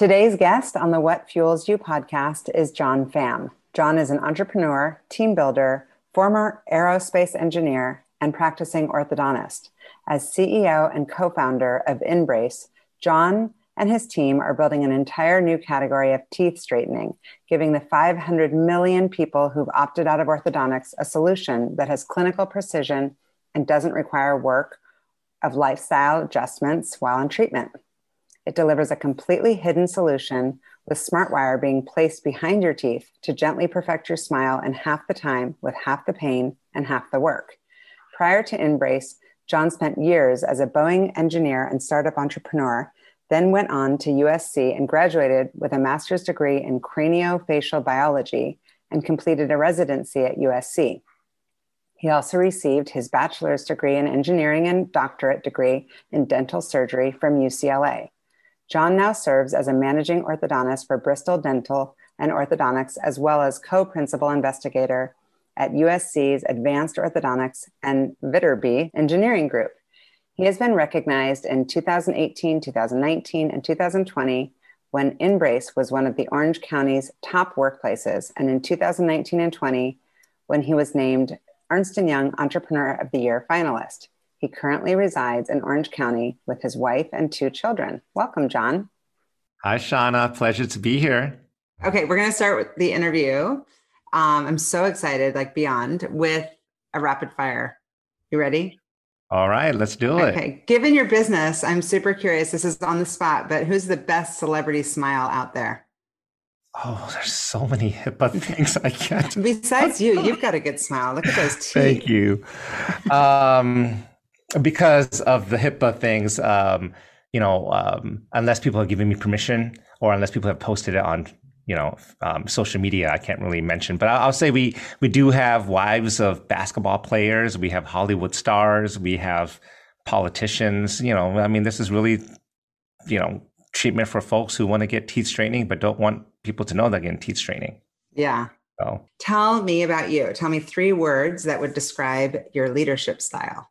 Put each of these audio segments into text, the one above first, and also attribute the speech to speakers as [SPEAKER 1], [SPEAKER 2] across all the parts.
[SPEAKER 1] Today's guest on the What Fuels You podcast is John Pham. John is an entrepreneur, team builder, former aerospace engineer, and practicing orthodontist. As CEO and co founder of InBrace, John and his team are building an entire new category of teeth straightening, giving the 500 million people who've opted out of orthodontics a solution that has clinical precision and doesn't require work of lifestyle adjustments while in treatment. It delivers a completely hidden solution with SmartWire being placed behind your teeth to gently perfect your smile in half the time with half the pain and half the work. Prior to InBrace, John spent years as a Boeing engineer and startup entrepreneur, then went on to USC and graduated with a master's degree in craniofacial biology and completed a residency at USC. He also received his bachelor's degree in engineering and doctorate degree in dental surgery from UCLA. John now serves as a managing orthodontist for Bristol Dental and Orthodontics, as well as co principal investigator at USC's Advanced Orthodontics and Viterbi Engineering Group. He has been recognized in 2018, 2019, and 2020 when InBrace was one of the Orange County's top workplaces, and in 2019 and 20 when he was named Ernst & Young Entrepreneur of the Year finalist. He currently resides in Orange County with his wife and two children. Welcome, John.
[SPEAKER 2] Hi, Shauna. Pleasure to be here.
[SPEAKER 1] Okay, we're going to start with the interview. Um, I'm so excited, like beyond, with a rapid fire. You ready?
[SPEAKER 2] All right, let's do it.
[SPEAKER 1] Okay, given your business, I'm super curious. This is on the spot, but who's the best celebrity smile out there?
[SPEAKER 2] Oh, there's so many HIPAA things I can't.
[SPEAKER 1] Besides you, you've got a good smile. Look at those teeth.
[SPEAKER 2] Thank you. Um, because of the HIPAA things, um, you know, um, unless people have given me permission or unless people have posted it on, you know, um, social media, I can't really mention. But I'll, I'll, say we we do have wives of basketball players, we have Hollywood stars, we have politicians. You know, I mean, this is really, you know, treatment for folks who want to get teeth straightening but don't want people to know they're getting teeth straightening.
[SPEAKER 1] Yeah. So tell me about you. Tell me three words that would describe your leadership style.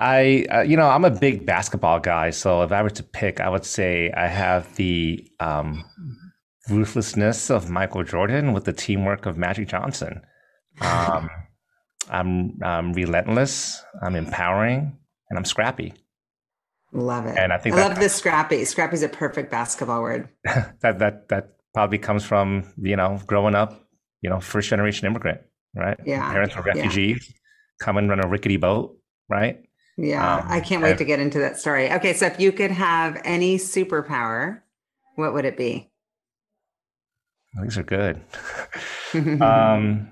[SPEAKER 2] I, uh, you know, I'm a big basketball guy. So if I were to pick, I would say I have the um, ruthlessness of Michael Jordan with the teamwork of Magic Johnson. Um, I'm, I'm relentless. I'm empowering, and I'm scrappy.
[SPEAKER 1] Love it. And I think I love the scrappy. Scrappy is a perfect basketball word.
[SPEAKER 2] that that that probably comes from you know growing up, you know, first generation immigrant, right?
[SPEAKER 1] Yeah.
[SPEAKER 2] Parents were refugees, yeah. come and run a rickety boat, right?
[SPEAKER 1] Yeah, um, I can't wait to get into that story. Okay, so if you could have any superpower, what would it be?
[SPEAKER 2] These are good. um,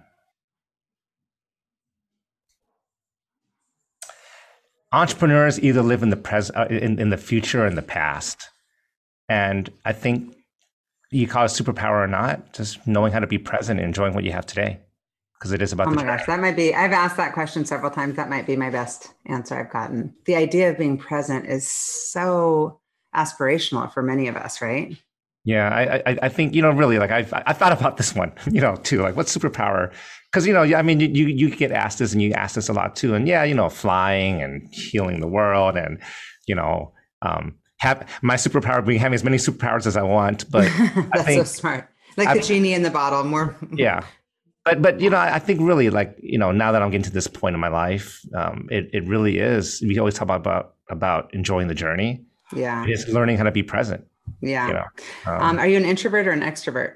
[SPEAKER 2] entrepreneurs either live in the present, uh, in, in the future or in the past, and I think you call it superpower or not, just knowing how to be present and enjoying what you have today because it is about.
[SPEAKER 1] Oh my gosh, that might be. I've asked that question several times. That might be my best answer I've gotten. The idea of being present is so aspirational for many of us, right?
[SPEAKER 2] Yeah, I, I, I think you know really like I've I thought about this one, you know, too. Like, what superpower? Because you know, I mean, you you get asked this, and you ask this a lot too. And yeah, you know, flying and healing the world, and you know, um, have my superpower being having as many superpowers as I want. But
[SPEAKER 1] that's I think, so smart, like I, the genie in the bottle. More,
[SPEAKER 2] yeah, but but you know i think really like you know now that i'm getting to this point in my life um, it, it really is we always talk about about enjoying the journey.
[SPEAKER 1] Yeah.
[SPEAKER 2] It's learning how to be present
[SPEAKER 1] yeah. you know um, um, are you an introvert or an extrovert?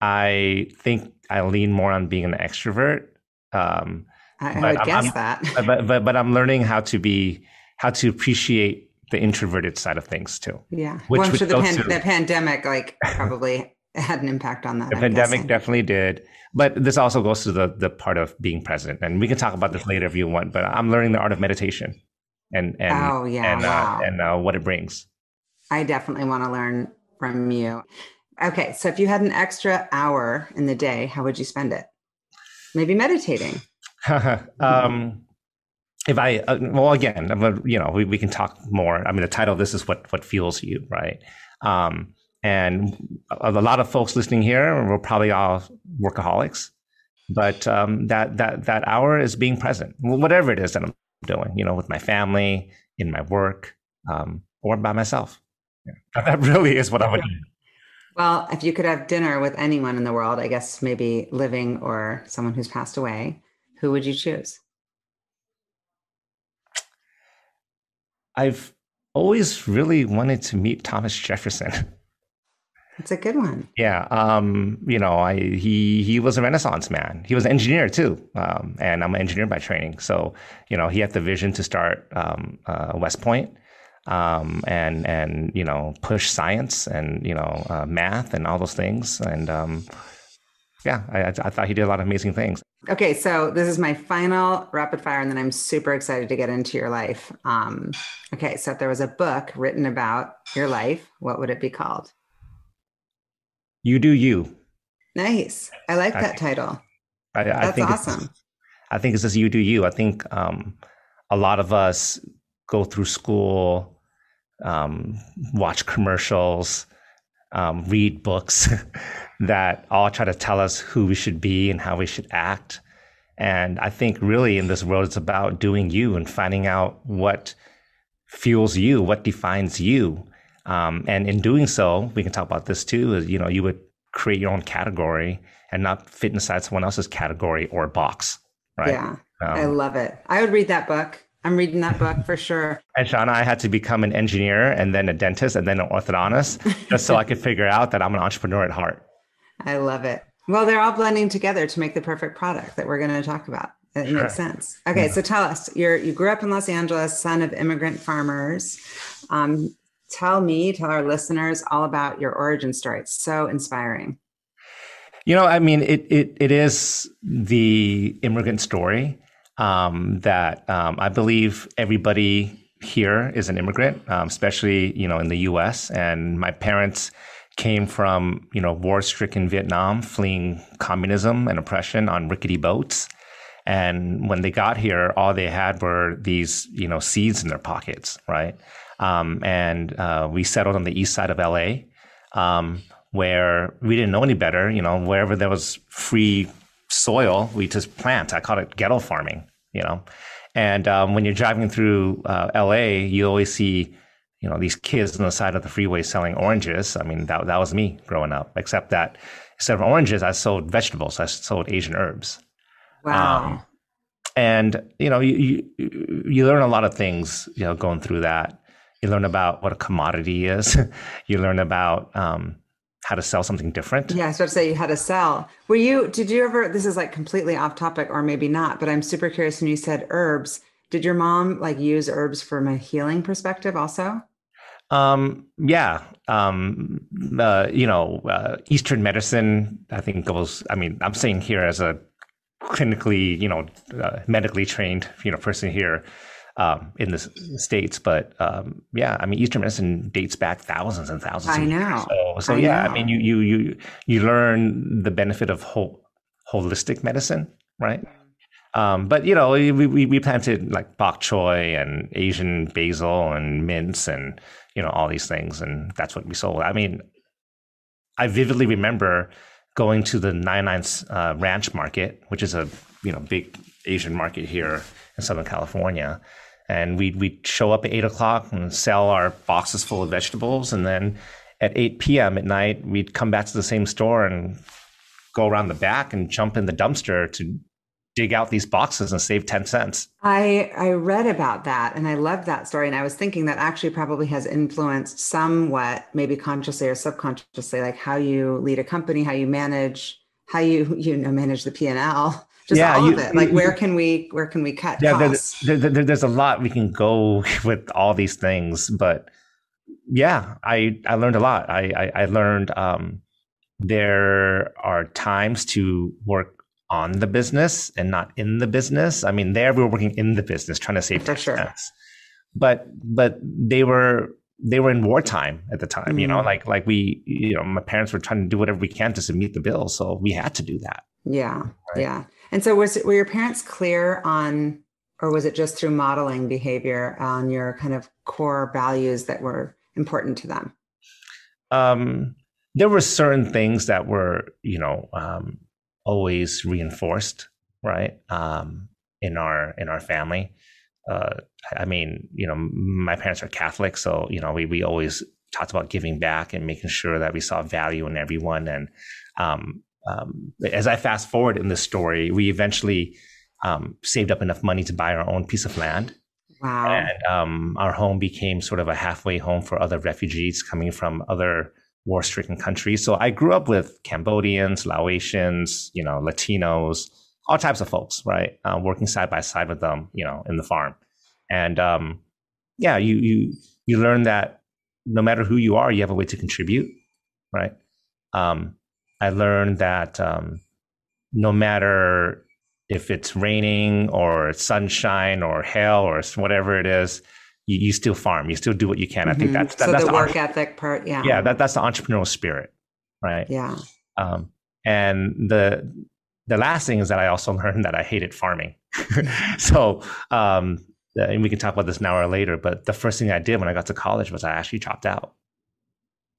[SPEAKER 2] I think i lean more on being an extrovert um,
[SPEAKER 1] I, I would I'm, guess
[SPEAKER 2] I'm,
[SPEAKER 1] that.
[SPEAKER 2] but, but but i'm learning how to be how to appreciate the introverted side of things too.
[SPEAKER 1] Yeah. Which, well, I'm sure the, pan- the pandemic like probably had an impact on that.
[SPEAKER 2] The I'm pandemic guessing. definitely did. But this also goes to the the part of being present. And we can talk about this later if you want, but I'm learning the art of meditation and and
[SPEAKER 1] oh, yeah,
[SPEAKER 2] and, uh, wow. uh, and uh, what it brings.
[SPEAKER 1] I definitely want to learn from you. Okay, so if you had an extra hour in the day, how would you spend it? Maybe meditating.
[SPEAKER 2] um, if I uh, well, again, you know, we, we can talk more. I mean, the title of this is what what fuels you, right? Um, and a, lot of folks listening here were probably all workaholics, but um, that that that hour is being present, whatever it is that I'm doing, you know, with my family, in my work, um, or by myself. Yeah. That really is what I would do.
[SPEAKER 1] Well, if you could have dinner with anyone in the world, I guess maybe living or someone who's passed away, who would you choose?
[SPEAKER 2] I've always really wanted to meet Thomas Jefferson.
[SPEAKER 1] It's a good one.
[SPEAKER 2] Yeah, um, you know, I he he was a Renaissance man. He was an engineer too, um, and I'm an engineer by training. So, you know, he had the vision to start um, uh, West Point, um, and and you know push science and you know uh, math and all those things. And um, yeah, I, I thought he did a lot of amazing things.
[SPEAKER 1] Okay, so this is my final rapid fire, and then I'm super excited to get into your life. Um, okay, so if there was a book written about your life, what would it be called?
[SPEAKER 2] You do you.
[SPEAKER 1] Nice. I like that I, title. I, I That's
[SPEAKER 2] think
[SPEAKER 1] awesome.
[SPEAKER 2] I think it's just you do you. I think um, a lot of us go through school um, watch commercials, um, read books that all try to tell us who we should be and how we should act. And I think really in this world, it's about doing you and finding out what fuels you, what defines you. Um, and in doing so, we can talk about this too. Is you know you would create your own category and not fit inside someone else's category or box, right?
[SPEAKER 1] Yeah, I um, love it. I would read that book. I'm reading that book for sure.
[SPEAKER 2] And Shauna, I had to become an engineer and then a dentist and then an orthodontist just so I could figure out that I'm an entrepreneur at heart.
[SPEAKER 1] I love it. Well, they're all blending together to make the perfect product that we're going to talk about. It sure. makes sense. Okay, yeah. so tell us, you're you grew up in Los Angeles, son of immigrant farmers. Um, tell me, tell our listeners all about your origin story. It's so inspiring.
[SPEAKER 2] You know, I mean, it it it is the immigrant story um, that um, I believe everybody here is an immigrant, um, especially you know in the U.S. And my parents came from you know war-stricken Vietnam, fleeing communism and oppression on rickety boats. And when they got here, all they had were these you know seeds in their pockets, right? Um, and uh, we settled on the east side of LA. Um, where we didn't know any better, you know, wherever there was free soil, we just plant. I call it ghetto farming, you know. And um, when you're driving through uh, LA, you always see, you know, these kids on the side of the freeway selling oranges. I mean, that that was me growing up. Except that instead of oranges, I sold vegetables. I sold Asian herbs.
[SPEAKER 1] Wow. Um,
[SPEAKER 2] and you know, you, you you learn a lot of things, you know, going through that. You learn about what a commodity is. you learn about um, how to sell something different.
[SPEAKER 1] Yeah, I was about to say you had to sell. Were you, did you ever, this is like completely off topic or maybe not, but I'm super curious when you said herbs, did your mom like use herbs from a healing perspective also?
[SPEAKER 2] Um, yeah. Um, uh, you know, uh, Eastern medicine, I think goes, I mean, I'm saying here as a clinically, you know, uh, medically trained, you know, person here um, in the states. But um, yeah, I mean, Eastern medicine dates back thousands and thousands.
[SPEAKER 1] I know.
[SPEAKER 2] So, so I yeah, know. I mean, you you you you learn the benefit of whole, holistic medicine, right? Um, but you know, we, we, we planted like bok choy and Asian basil and mints and you know all these things, and that's what we sold. I mean, I vividly remember going to the Nine Nines uh, Ranch Market, which is a you know big Asian market here in Southern California, and we'd we'd show up at eight o'clock and sell our boxes full of vegetables, and then at eight p.m. at night we'd come back to the same store and go around the back and jump in the dumpster to dig out these boxes and save 10 cents.
[SPEAKER 1] I I read about that and I loved that story and I was thinking that actually probably has influenced somewhat maybe consciously or subconsciously like how you lead a company, how you manage how you you know manage the P&L just yeah, all you, of it like where can we where can we cut yeah
[SPEAKER 2] there's, there, there, there's a lot we can go with all these things but yeah i i learned a lot i i, I learned um, there are times to work on the business and not in the business i mean there we were working in the business trying to save For sure. Cents. but but they were they were in wartime at the time mm-hmm. you know mm-hmm. like like we you know my parents were trying to do whatever we can to meet the bill so we had to do that
[SPEAKER 1] yeah right? yeah and so, was were your parents clear on, or was it just through modeling behavior on your kind of core values that were important to them?
[SPEAKER 2] Um, there were certain things that were, you know, um, always reinforced, right, um, in our in our family. Uh, I mean, you know, my parents are Catholic, so you know, we we always talked about giving back and making sure that we saw value in everyone. And um, um, as I fast forward in this story, we eventually um, saved up enough money to buy our own piece of land.
[SPEAKER 1] Wow.
[SPEAKER 2] And um, our home became sort of a halfway home for other refugees coming from other war stricken countries. So I grew up with Cambodians, Laotians, you know, Latinos, all types of folks, right? Uh, working side by side with them, you know, in the farm. And um, yeah, you, you, you learn that no matter who you are, you have a way to contribute, right? Um, I learned that um, no matter if it's raining or sunshine or hail or whatever it is, you, you still farm, you still do what you can. Mm-hmm. I think mm-hmm. that's that,
[SPEAKER 1] so
[SPEAKER 2] that's
[SPEAKER 1] the, the work ethic part. Yeah,
[SPEAKER 2] yeah, that, that's the entrepreneurial spirit, right?
[SPEAKER 1] Yeah. Um,
[SPEAKER 2] and the the last thing is that I also learned that I hated farming. so um, and we can talk about this now or later. But the first thing I did when I got to college was I actually dropped out.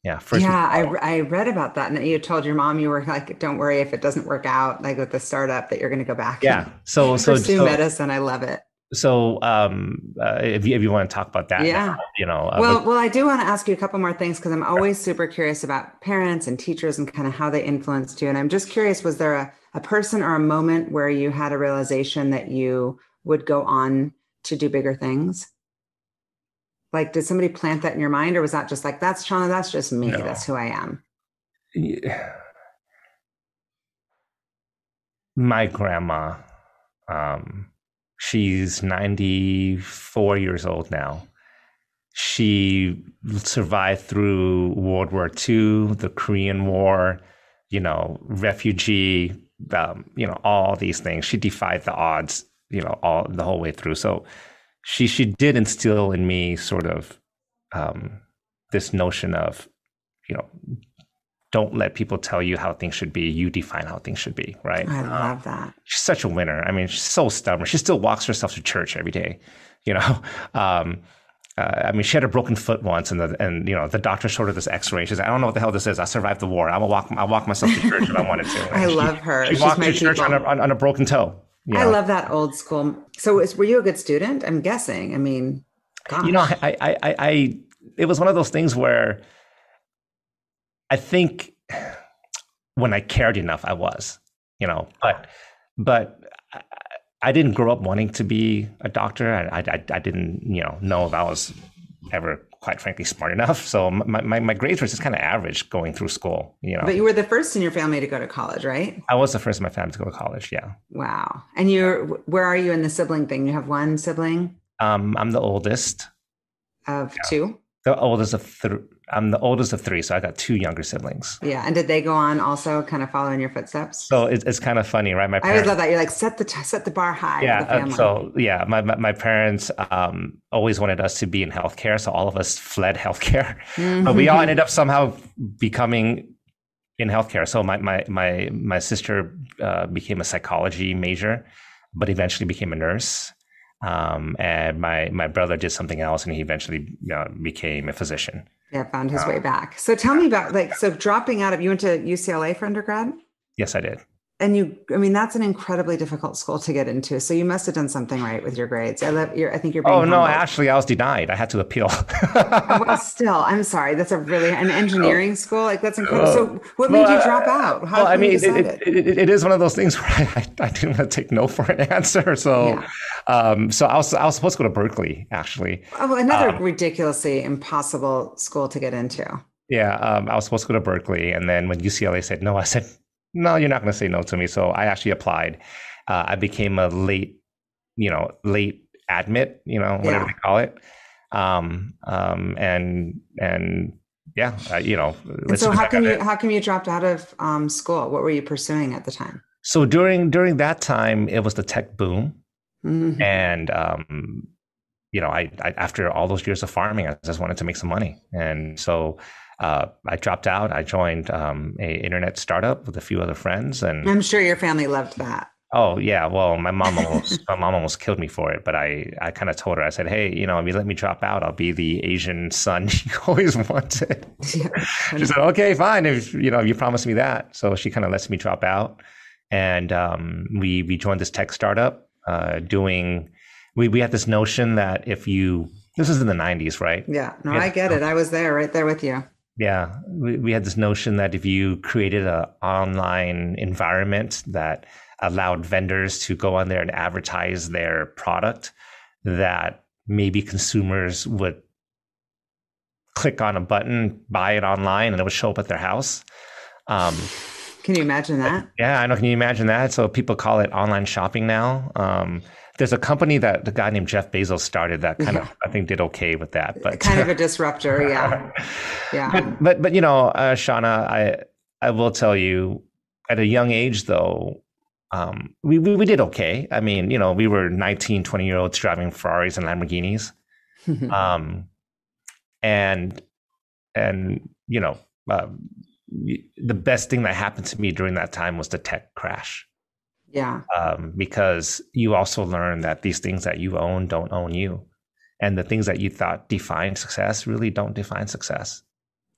[SPEAKER 2] Yeah.
[SPEAKER 1] Yeah, I, I read about that, and you told your mom you were like, "Don't worry if it doesn't work out, like with the startup, that you're going to go back."
[SPEAKER 2] Yeah, so so
[SPEAKER 1] pursue
[SPEAKER 2] so,
[SPEAKER 1] medicine. I love it.
[SPEAKER 2] So, um, uh, if you if you want to talk about that,
[SPEAKER 1] yeah,
[SPEAKER 2] now, you know,
[SPEAKER 1] uh, well, but- well, I do want to ask you a couple more things because I'm always super curious about parents and teachers and kind of how they influenced you, and I'm just curious: was there a a person or a moment where you had a realization that you would go on to do bigger things? Like, did somebody plant that in your mind, or was that just like, that's Shauna, that's just me, no. that's who I am?
[SPEAKER 2] Yeah. My grandma, um, she's 94 years old now. She survived through World War II, the Korean War, you know, refugee, um, you know, all these things. She defied the odds you know all the whole way through. So she she did instill in me sort of um, this notion of you know don't let people tell you how things should be. You define how things should be, right?
[SPEAKER 1] I love that.
[SPEAKER 2] She's such a winner. I mean, she's so stubborn. She still walks herself to church every day, you know. Um, uh, I mean, she had a broken foot once, and the and you know the doctor showed her this X-ray. She said, "I don't know what the hell this is. I survived the war. I will walk. I walk myself to church if I wanted to."
[SPEAKER 1] I love her.
[SPEAKER 2] She She's walked to church on a, on, on a broken toe.
[SPEAKER 1] Yeah. I love that old school. So, was, were you a good student? I'm guessing. I mean,
[SPEAKER 2] gosh. you know, I, I, I, I, it was one of those things where I think when I cared enough, I was, you know, but, but I, I didn't grow up wanting to be a doctor. I, I, I didn't, you know, know if I was ever quite frankly smart enough. So my, my, my, grades were just kind of average going through school, you know.
[SPEAKER 1] But you were the first in your family to go to college, right?
[SPEAKER 2] I was the first in my family to go to college, yeah.
[SPEAKER 1] Wow. And you're where are you in the sibling thing? You have one sibling?
[SPEAKER 2] Um, I'm the oldest.
[SPEAKER 1] Of yeah. two?
[SPEAKER 2] The oldest of three. I'm the oldest of three, so I got two younger siblings.
[SPEAKER 1] Yeah, and did they go on also kind of follow in your footsteps?
[SPEAKER 2] So it's, it's kind of funny, right?
[SPEAKER 1] My parents, I always love that you're like set the set the bar high.
[SPEAKER 2] Yeah. Uh, so yeah, my my, my parents um, always wanted us to be in healthcare, so all of us fled healthcare, mm-hmm. but we all ended up somehow becoming in healthcare. So my my my my sister uh, became a psychology major, but eventually became a nurse. Um, and my my brother did something else, and he eventually uh, became a physician.
[SPEAKER 1] Yeah, found his way back. So tell me about like so dropping out of you went to UCLA for undergrad?
[SPEAKER 2] Yes, I did
[SPEAKER 1] and you i mean that's an incredibly difficult school to get into. So you must have done something right with your grades. I love your i think you're
[SPEAKER 2] oh no actually i was denied. I had to appeal.
[SPEAKER 1] Well, still i'm sorry. That's a really an engineering school? Like that's incredible. So what well, made you drop out?
[SPEAKER 2] How well i mean it, it, it, it is one of those things where i, I didn't want to take no for an answer. So yeah. um so i was i was supposed to go to berkeley actually
[SPEAKER 1] oh another um, ridiculously impossible school to get into.
[SPEAKER 2] Yeah um, i was supposed to go to berkeley and then when ucla said no i said no, you're not going to say no to me. So I actually applied. Uh, I became a late, you know, late admit, you know, whatever yeah. they call it. Um, um, and and yeah, uh, you know.
[SPEAKER 1] so how come you it. how come you dropped out of um, school? What were you pursuing at the time?
[SPEAKER 2] So during during that time, it was the tech boom, mm-hmm. and um, you know, I, I after all those years of farming, I just wanted to make some money, and so uh, I dropped out. I joined um, a internet startup with a few other friends, and
[SPEAKER 1] I'm sure your family loved that.
[SPEAKER 2] Oh yeah, well my mom almost my mom almost killed me for it, but I I kind of told her I said, hey, you know, if you let me drop out, I'll be the Asian son you always wanted. Yeah. she said, okay, fine, if you know you promised me that. So she kind of lets me drop out, and um, we we joined this tech startup uh, doing. We we had this notion that if you this is in the 90s, right?
[SPEAKER 1] Yeah. No, I get it. I was there, right there with you.
[SPEAKER 2] Yeah, we, we had this notion that if you created an online environment that allowed vendors to go on there and advertise their product, that maybe consumers would click on a button, buy it online, and it would show up at their house. Um,
[SPEAKER 1] can you imagine that?
[SPEAKER 2] Yeah, I know. Can you imagine that? So people call it online shopping now. Um, there's a company that the guy named Jeff Bezos started that kind yeah. of I think did okay with that, but
[SPEAKER 1] kind of a disruptor, yeah,
[SPEAKER 2] yeah. But but but you know, uh, Shauna, I I will tell you, at a young age though, um, we, we, we did okay. I mean, you know, we were 19, 20 year olds driving Ferraris and Lamborghinis, um, and and you know, uh, the best thing that happened to me during that time was the tech crash.
[SPEAKER 1] Yeah.
[SPEAKER 2] Um, because you also learn that these things that you own don't own you. And the things that you thought define success really don't define success.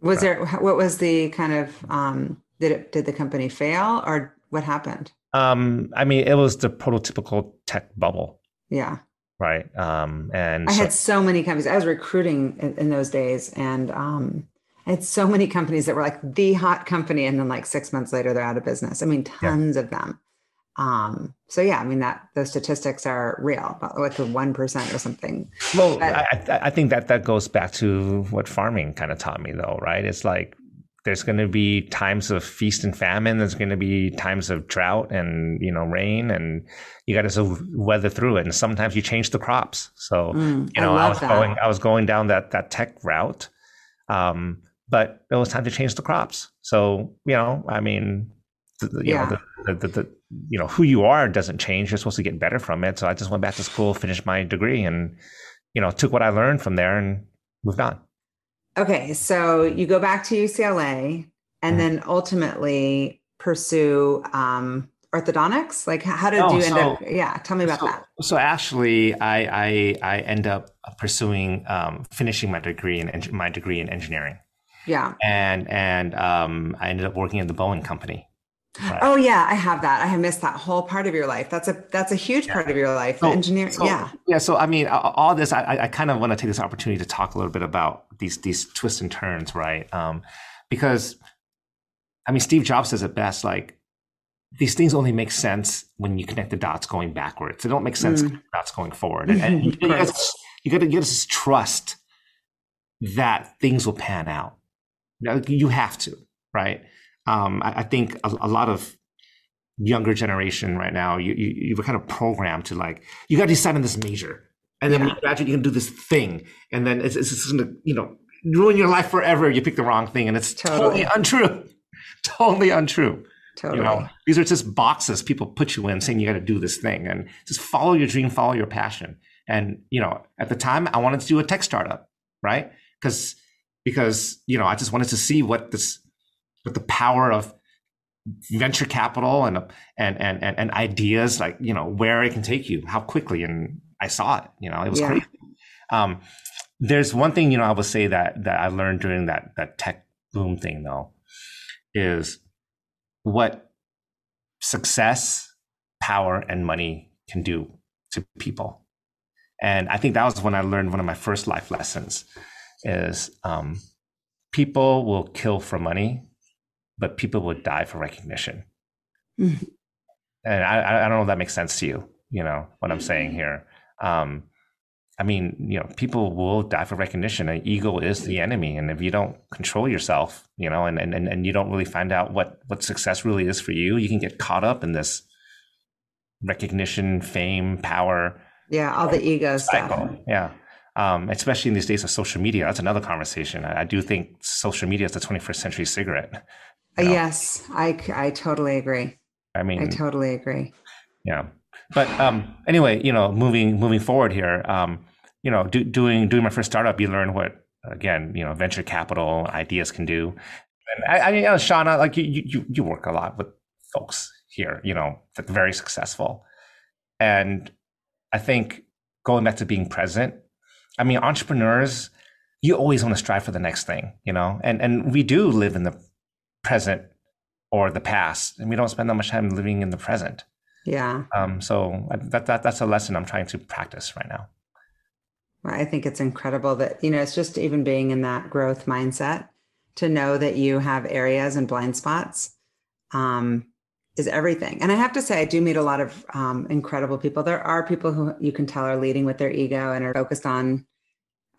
[SPEAKER 1] Was right. there, what was the kind of, um, did it, did the company fail or what happened?
[SPEAKER 2] Um, I mean, it was the prototypical tech bubble.
[SPEAKER 1] Yeah.
[SPEAKER 2] Right. Um, and
[SPEAKER 1] I so, had so many companies. I was recruiting in, in those days, and um, I had so many companies that were like the hot company, and then like six months later, they're out of business. I mean, tons yeah. of them. Um, so yeah, I mean that those statistics are real, like one percent or something.
[SPEAKER 2] Well, but, I, I think that that goes back to what farming kind of taught me, though, right? It's like there's going to be times of feast and famine. There's going to be times of drought and you know rain, and you got to sort of weather through it. And sometimes you change the crops. So mm, you know, I, I was that. going, I was going down that that tech route, um, but it was time to change the crops. So you know, I mean, the, you yeah. know, the, the, the, you know, who you are doesn't change. You're supposed to get better from it. So I just went back to school, finished my degree and, you know, took what I learned from there and moved on.
[SPEAKER 1] Okay. So you go back to UCLA and mm-hmm. then ultimately pursue, um, orthodontics like how did oh, you end so, up yeah tell me about
[SPEAKER 2] so,
[SPEAKER 1] that
[SPEAKER 2] so actually i i i end up pursuing um, finishing my degree in my degree in engineering
[SPEAKER 1] yeah
[SPEAKER 2] and and um, i ended up working in the boeing company
[SPEAKER 1] Right. Oh yeah, I have that. I have missed that whole part of your life. That's a that's a huge yeah. part of your life. So, engineering,
[SPEAKER 2] so,
[SPEAKER 1] yeah,
[SPEAKER 2] yeah. So I mean, all this, I, I kind of want to take this opportunity to talk a little bit about these these twists and turns, right? Um, because I mean, Steve Jobs says it best. Like these things only make sense when you connect the dots going backwards. They don't make sense mm. dots going forward. And, and you, got to you got to trust that things will pan out. You have to, right? Um, I, I, think a, a, lot of younger generation right now, you, you, you were kind of programmed to like, you got to decide on this major. And then yeah. when you graduate, you can do this thing. And then it's, it's just going to, you know, ruin your life forever. You pick the wrong thing. And it's totally, totally untrue. totally untrue.
[SPEAKER 1] Totally.
[SPEAKER 2] You know, these are just boxes people put you in saying you got to do this thing and just follow your dream, follow your passion. And, you know, at the time I wanted to do a tech startup, right? Because, because, you know, I just wanted to see what this with the power of venture capital and and and and, ideas like you know where it can take you how quickly and i saw it you know it was yeah. crazy um, there's one thing you know i will say that that i learned during that that tech boom thing though is what success power and money can do to people and i think that was when i learned one of my first life lessons is um, people will kill for money but people would die for recognition. Mm-hmm. And I, I don't know if that makes sense to you, you know, what I'm saying here. Um, I mean, you know, people will die for recognition. And ego is the enemy. And if you don't control yourself, you know, and, and, and you don't really find out what, what success really is for you, you can get caught up in this recognition, fame, power.
[SPEAKER 1] Yeah, all the ego cycle. stuff.
[SPEAKER 2] Yeah. Um, especially in these days of social media. That's another conversation. I, I do think social media is the 21st century cigarette.
[SPEAKER 1] You know? Yes, I, I totally agree.
[SPEAKER 2] I mean,
[SPEAKER 1] I totally agree.
[SPEAKER 2] Yeah, but um, anyway, you know, moving moving forward here, um, you know, do, doing doing my first startup, you learn what again, you know, venture capital ideas can do. And I, I mean, you know, Shauna, like you, you you work a lot with folks here, you know, that very successful, and I think going back to being present. I mean, entrepreneurs, you always want to strive for the next thing, you know, and and we do live in the present or the past, and we don't spend that much time living in the present.
[SPEAKER 1] Yeah.
[SPEAKER 2] Um, so that, that that's a lesson I'm trying to practice right now.
[SPEAKER 1] Well, I think it's incredible that, you know, it's just even being in that growth mindset to know that you have areas and blind spots um, is everything. And I have to say, I do meet a lot of um, incredible people. There are people who you can tell are leading with their ego and are focused on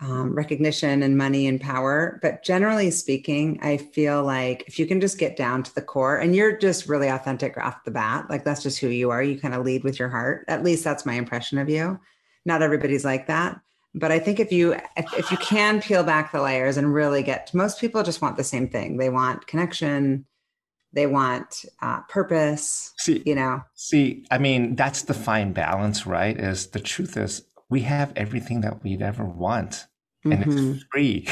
[SPEAKER 1] um, recognition and money and power. But generally speaking, I feel like if you can just get down to the core and you're just really authentic off the bat, like that's just who you are, you kind of lead with your heart. At least that's my impression of you. Not everybody's like that. But I think if you if, if you can peel back the layers and really get most people just want the same thing. They want connection, they want uh, purpose. See, you know.
[SPEAKER 2] See, I mean, that's the fine balance, right? Is the truth is we have everything that we'd ever want and mm-hmm. it's free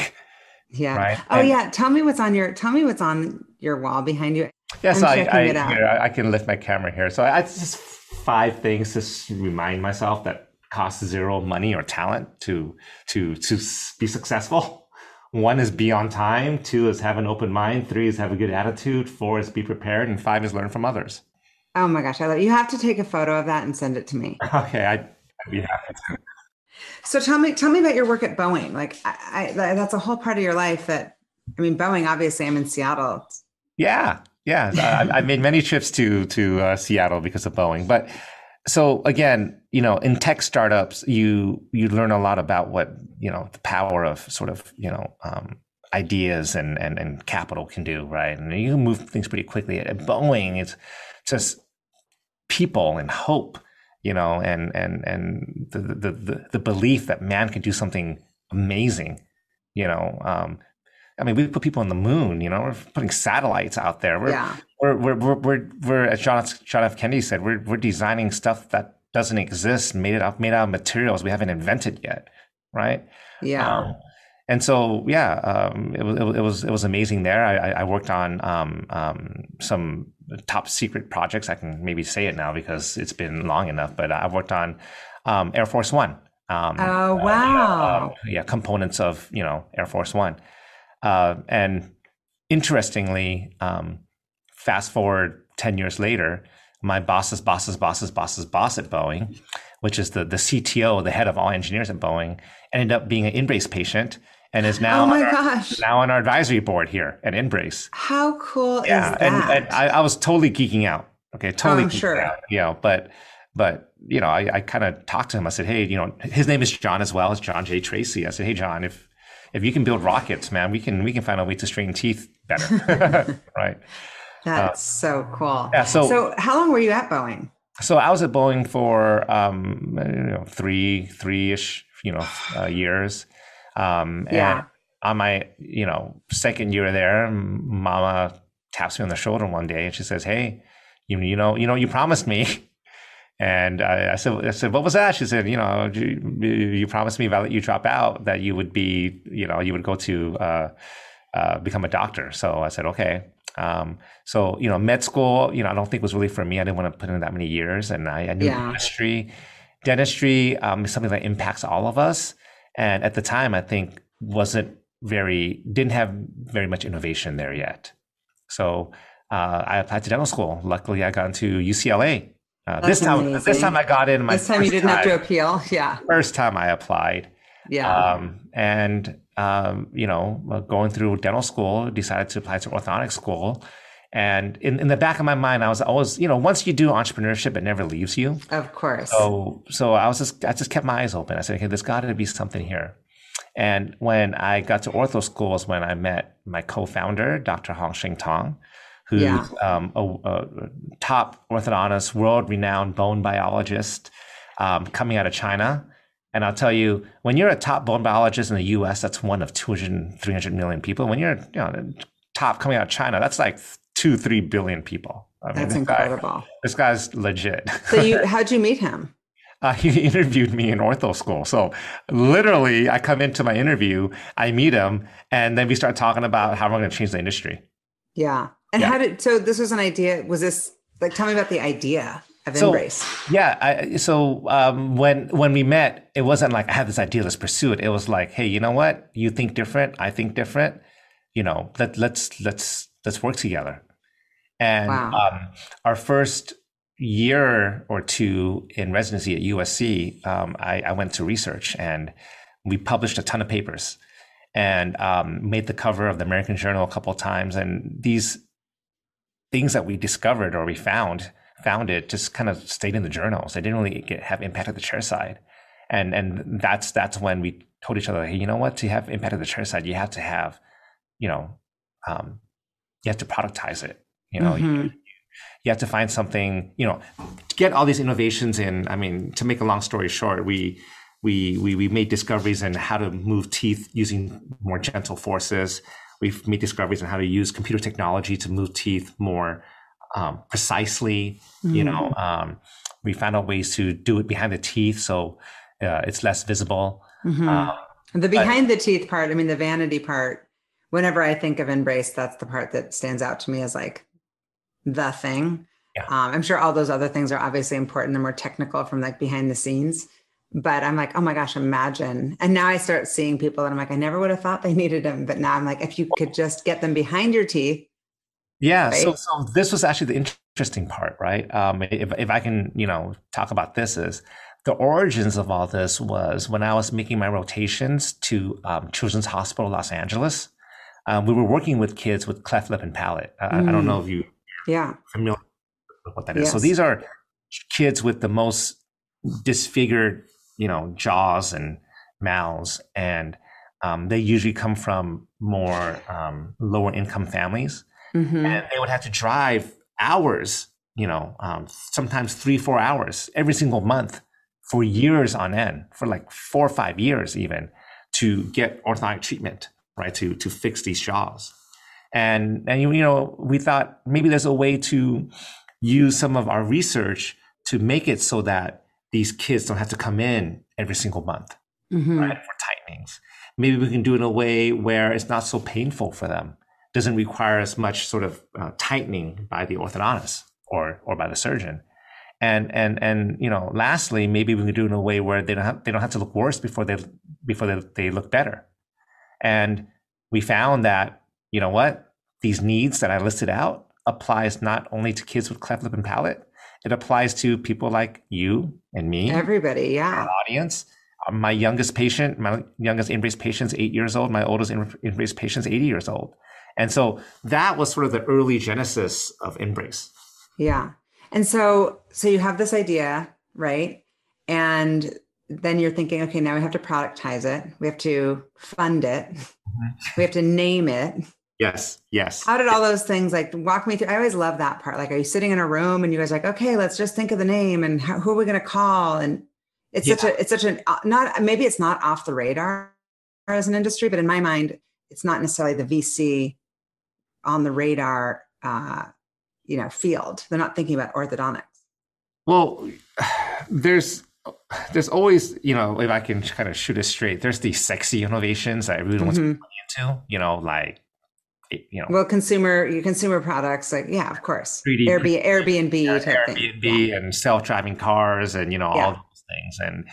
[SPEAKER 1] yeah. right? oh and, yeah. Tell me what's on your tell me what's on your wall behind you.
[SPEAKER 2] Yes I, I, here, I can lift my camera here. So I, it's just five things to remind myself that cost zero money or talent to to to be successful. One is be on time. Two is have an open mind. Three is have a good attitude. Four is be prepared. And five is learn from others.
[SPEAKER 1] Oh my gosh i love you have to take a photo of that and send it to me.
[SPEAKER 2] Okay I, i'd be happy to
[SPEAKER 1] so tell me, tell me about your work at Boeing. Like, I, I, that's a whole part of your life. That I mean, Boeing. Obviously, I'm in Seattle.
[SPEAKER 2] Yeah, yeah. I, I made many trips to to uh, Seattle because of Boeing. But so again, you know, in tech startups, you you learn a lot about what you know the power of sort of you know um, ideas and and and capital can do, right? And you move things pretty quickly. At Boeing, it's just people and hope you know, and and and the the the, the belief that man can do something amazing, you know. Um, I mean, we put people on the moon. You know, we're putting satellites out there. We're yeah. we're, we're we're we're we're as John John F. Kennedy said, we're we're designing stuff that doesn't exist, made it up made out of materials we haven't invented yet, right?
[SPEAKER 1] Yeah. Um,
[SPEAKER 2] and so yeah, um, it was it was it was amazing there. I, I worked on um, um, some top secret projects. I can maybe say it now because it's been long enough. But I've worked on um, Air Force One.
[SPEAKER 1] Um, oh wow!
[SPEAKER 2] Uh, yeah, components of you know Air Force One, uh, and interestingly, fast forward ten years later, my boss's boss's boss's boss's boss at Boeing, which is the the CTO, the head of all engineers at Boeing, ended up being an InBrace patient and is now
[SPEAKER 1] oh my
[SPEAKER 2] our,
[SPEAKER 1] gosh
[SPEAKER 2] now on our advisory board here at InBrace.
[SPEAKER 1] How cool
[SPEAKER 2] yeah,
[SPEAKER 1] is
[SPEAKER 2] that? And, and I, I, was totally geeking out. Okay, totally.
[SPEAKER 1] Oh, sure. Out,
[SPEAKER 2] you know, but but you know, I, I kind of talked to him. I said, hey, you know, his name is John as well. It's John J. Tracy. I said, hey, John, if if you can build rockets, man, we can we can find a way to straighten teeth better, right?
[SPEAKER 1] That's uh, so cool.
[SPEAKER 2] Yeah. So
[SPEAKER 1] so how long were you at Boeing?
[SPEAKER 2] So I was at Boeing for um, you know three three ish you know uh, years. Um, yeah on my you know second year there, Mama taps me on the shoulder one day and she says, "Hey, you you know you know you promised me." And I, I, said, I said, what was that? She said, you know, you, you, promised me if I let you drop out that you would be, you know, you would go to uh, uh, become a doctor. So I said, okay. Um, so you know, med school, you know, I don't think was really for me. I didn't want to put in that many years, and I, I knew yeah. dentistry. Dentistry um, is something that impacts all of us, and at the time, I think wasn't very didn't have very much innovation there yet. So uh, I applied to dental school. Luckily, I got into UCLA. Uh, this time, amazing. this time I got in. My
[SPEAKER 1] this time you didn't time, have to appeal. Yeah.
[SPEAKER 2] First time I applied.
[SPEAKER 1] Yeah.
[SPEAKER 2] Um, and um, you know, going through dental school, decided to apply to orthodontic school. And in, in the back of my mind, I was always, you know, once you do entrepreneurship, it never leaves you.
[SPEAKER 1] Of course.
[SPEAKER 2] So, so I was just, I just kept my eyes open. I said, okay, there's got to be something here. And when I got to ortho school is when I met my co-founder, Dr. Hong Sheng Tong, who's yeah. um, a, a, top orthodontist, world-renowned bone biologist um, coming out of China. And I'll tell you, when you're a top bone biologist in the U.S., that's one of 200, 300 million people. When you're you know, top coming out of China, that's like two, three billion people.
[SPEAKER 1] I mean, that's this incredible.
[SPEAKER 2] Guy, this guy's legit.
[SPEAKER 1] so you, how'd you meet him?
[SPEAKER 2] uh, he interviewed me in ortho school. So literally, I come into my interview, I meet him, and then we start talking about how we're going to change the industry.
[SPEAKER 1] Yeah. And yeah. how did so? This was an idea. Was this like? Tell me about the idea of so, InBrace.
[SPEAKER 2] Yeah. I, so um, when when we met, it wasn't like I have this idea. Let's pursue it. It was like, hey, you know what? You think different. I think different. You know, let let's let's let's work together. And wow. um, our first year or two in residency at USC, um, I, I, went to research and we published a ton of papers and um, made the cover of the American Journal a couple of times. And these things that we discovered or we found found it just kind of stayed in the journals. They didn't really get, have impact at the chair side. And and that's that's when we told each other, hey, you know what? To have impact at the chair side, you have to have, you know, um, you have to productize it. You know, mm-hmm. you, you have to find something. You know, to get all these innovations in. I mean, to make a long story short, we we, we, we made discoveries in how to move teeth using more gentle forces. We've made discoveries on how to use computer technology to move teeth more um, precisely. Mm-hmm. You know, um, we found out ways to do it behind the teeth so uh, it's less visible.
[SPEAKER 1] Mm-hmm. Um, the behind but, the teeth part, I mean, the vanity part. Whenever I think of InBrace, that's the part that stands out to me as like the thing. Yeah. Um, I'm sure all those other things are obviously important. They're more technical from like behind the scenes but I'm like, oh my gosh, imagine. And now I start seeing people and I'm like, I never would have thought they needed them. But now I'm like, if you could just get them behind your teeth.
[SPEAKER 2] Yeah. Right? So, so this was actually the interesting part, right? Um, if, if I can, you know, talk about this is the origins of all this was when I was making my rotations to um, Children's Hospital Los Angeles. Um, we were working with kids with cleft lip and palate. Uh, mm. I don't know if you
[SPEAKER 1] yeah
[SPEAKER 2] familiar with what that is. Yes. So these are kids with the most disfigured you know jaws and mouths and um, they usually come from more um, lower income families mm-hmm. and they would have to drive hours you know um, sometimes three four hours every single month for years on end for like four or five years even to get orthodontic treatment right to to fix these jaws and and you know we thought maybe there's a way to use some of our research to make it so that these kids don't have to come in every single month mm-hmm. right, for tightenings. Maybe we can do it in a way where it's not so painful for them, doesn't require as much sort of uh, tightening by the orthodontist or or by the surgeon. And and and you know, lastly, maybe we can do it in a way where they don't have, they don't have to look worse before they before they, they look better. And we found that you know what these needs that I listed out applies not only to kids with cleft lip and palate, it applies to people like you and me.
[SPEAKER 1] Everybody, yeah.
[SPEAKER 2] audience. Uh, my youngest patient, my youngest InBrace patient is eight years old. My oldest InBrace patient is 80 years old. And so that was sort of the early genesis of InBrace.
[SPEAKER 1] Yeah. And so, so you have this idea, right? And then you're thinking, okay, now we have to productize it. We have to fund it. Mm-hmm. We have to name it.
[SPEAKER 2] Yes, yes.
[SPEAKER 1] How did all those things like walk me through? I always love that part. Like, are you sitting in a room and you guys like, okay, let's just think of the name and how, who are we going to call? And it's yeah. such a, it's such an uh, not maybe it's not off the radar as an industry, but in my mind, it's not necessarily the VC on the radar, uh, you know, field. They're not thinking about orthodontics.
[SPEAKER 2] Well, there's there's always, you know, if I can kind of shoot it straight, there's these sexy innovations that everyone wants mm-hmm. to be into, you know, like you know.
[SPEAKER 1] Well consumer your consumer products like yeah of course. 3D Airbnb, Airbnb yeah,
[SPEAKER 2] Airbnb thing. and self-driving cars and you know yeah. all those things. And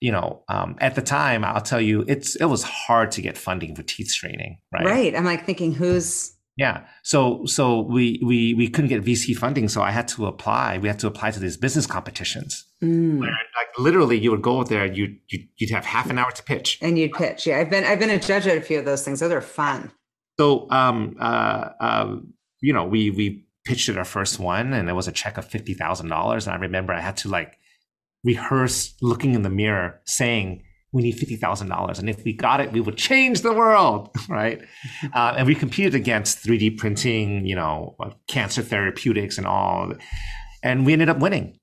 [SPEAKER 2] you know um, at the time I'll tell you it's it was hard to get funding for teeth straightening right?
[SPEAKER 1] Right. I'm like thinking who's
[SPEAKER 2] yeah. So so we we we couldn't get VC funding so I had to apply we had to apply to these business competitions. Mm. where like literally you would go there you you'd, you'd have half an hour to pitch.
[SPEAKER 1] And you'd pitch. Yeah I've been I've been a judge at a few of those things. Those are fun
[SPEAKER 2] so, um, uh, uh, you know, we we pitched it our first one, and it was a check of fifty thousand dollars. And I remember I had to like rehearse looking in the mirror, saying, "We need fifty thousand dollars, and if we got it, we would change the world." Right? uh, and we competed against three D printing, you know, cancer therapeutics, and all, and we ended up winning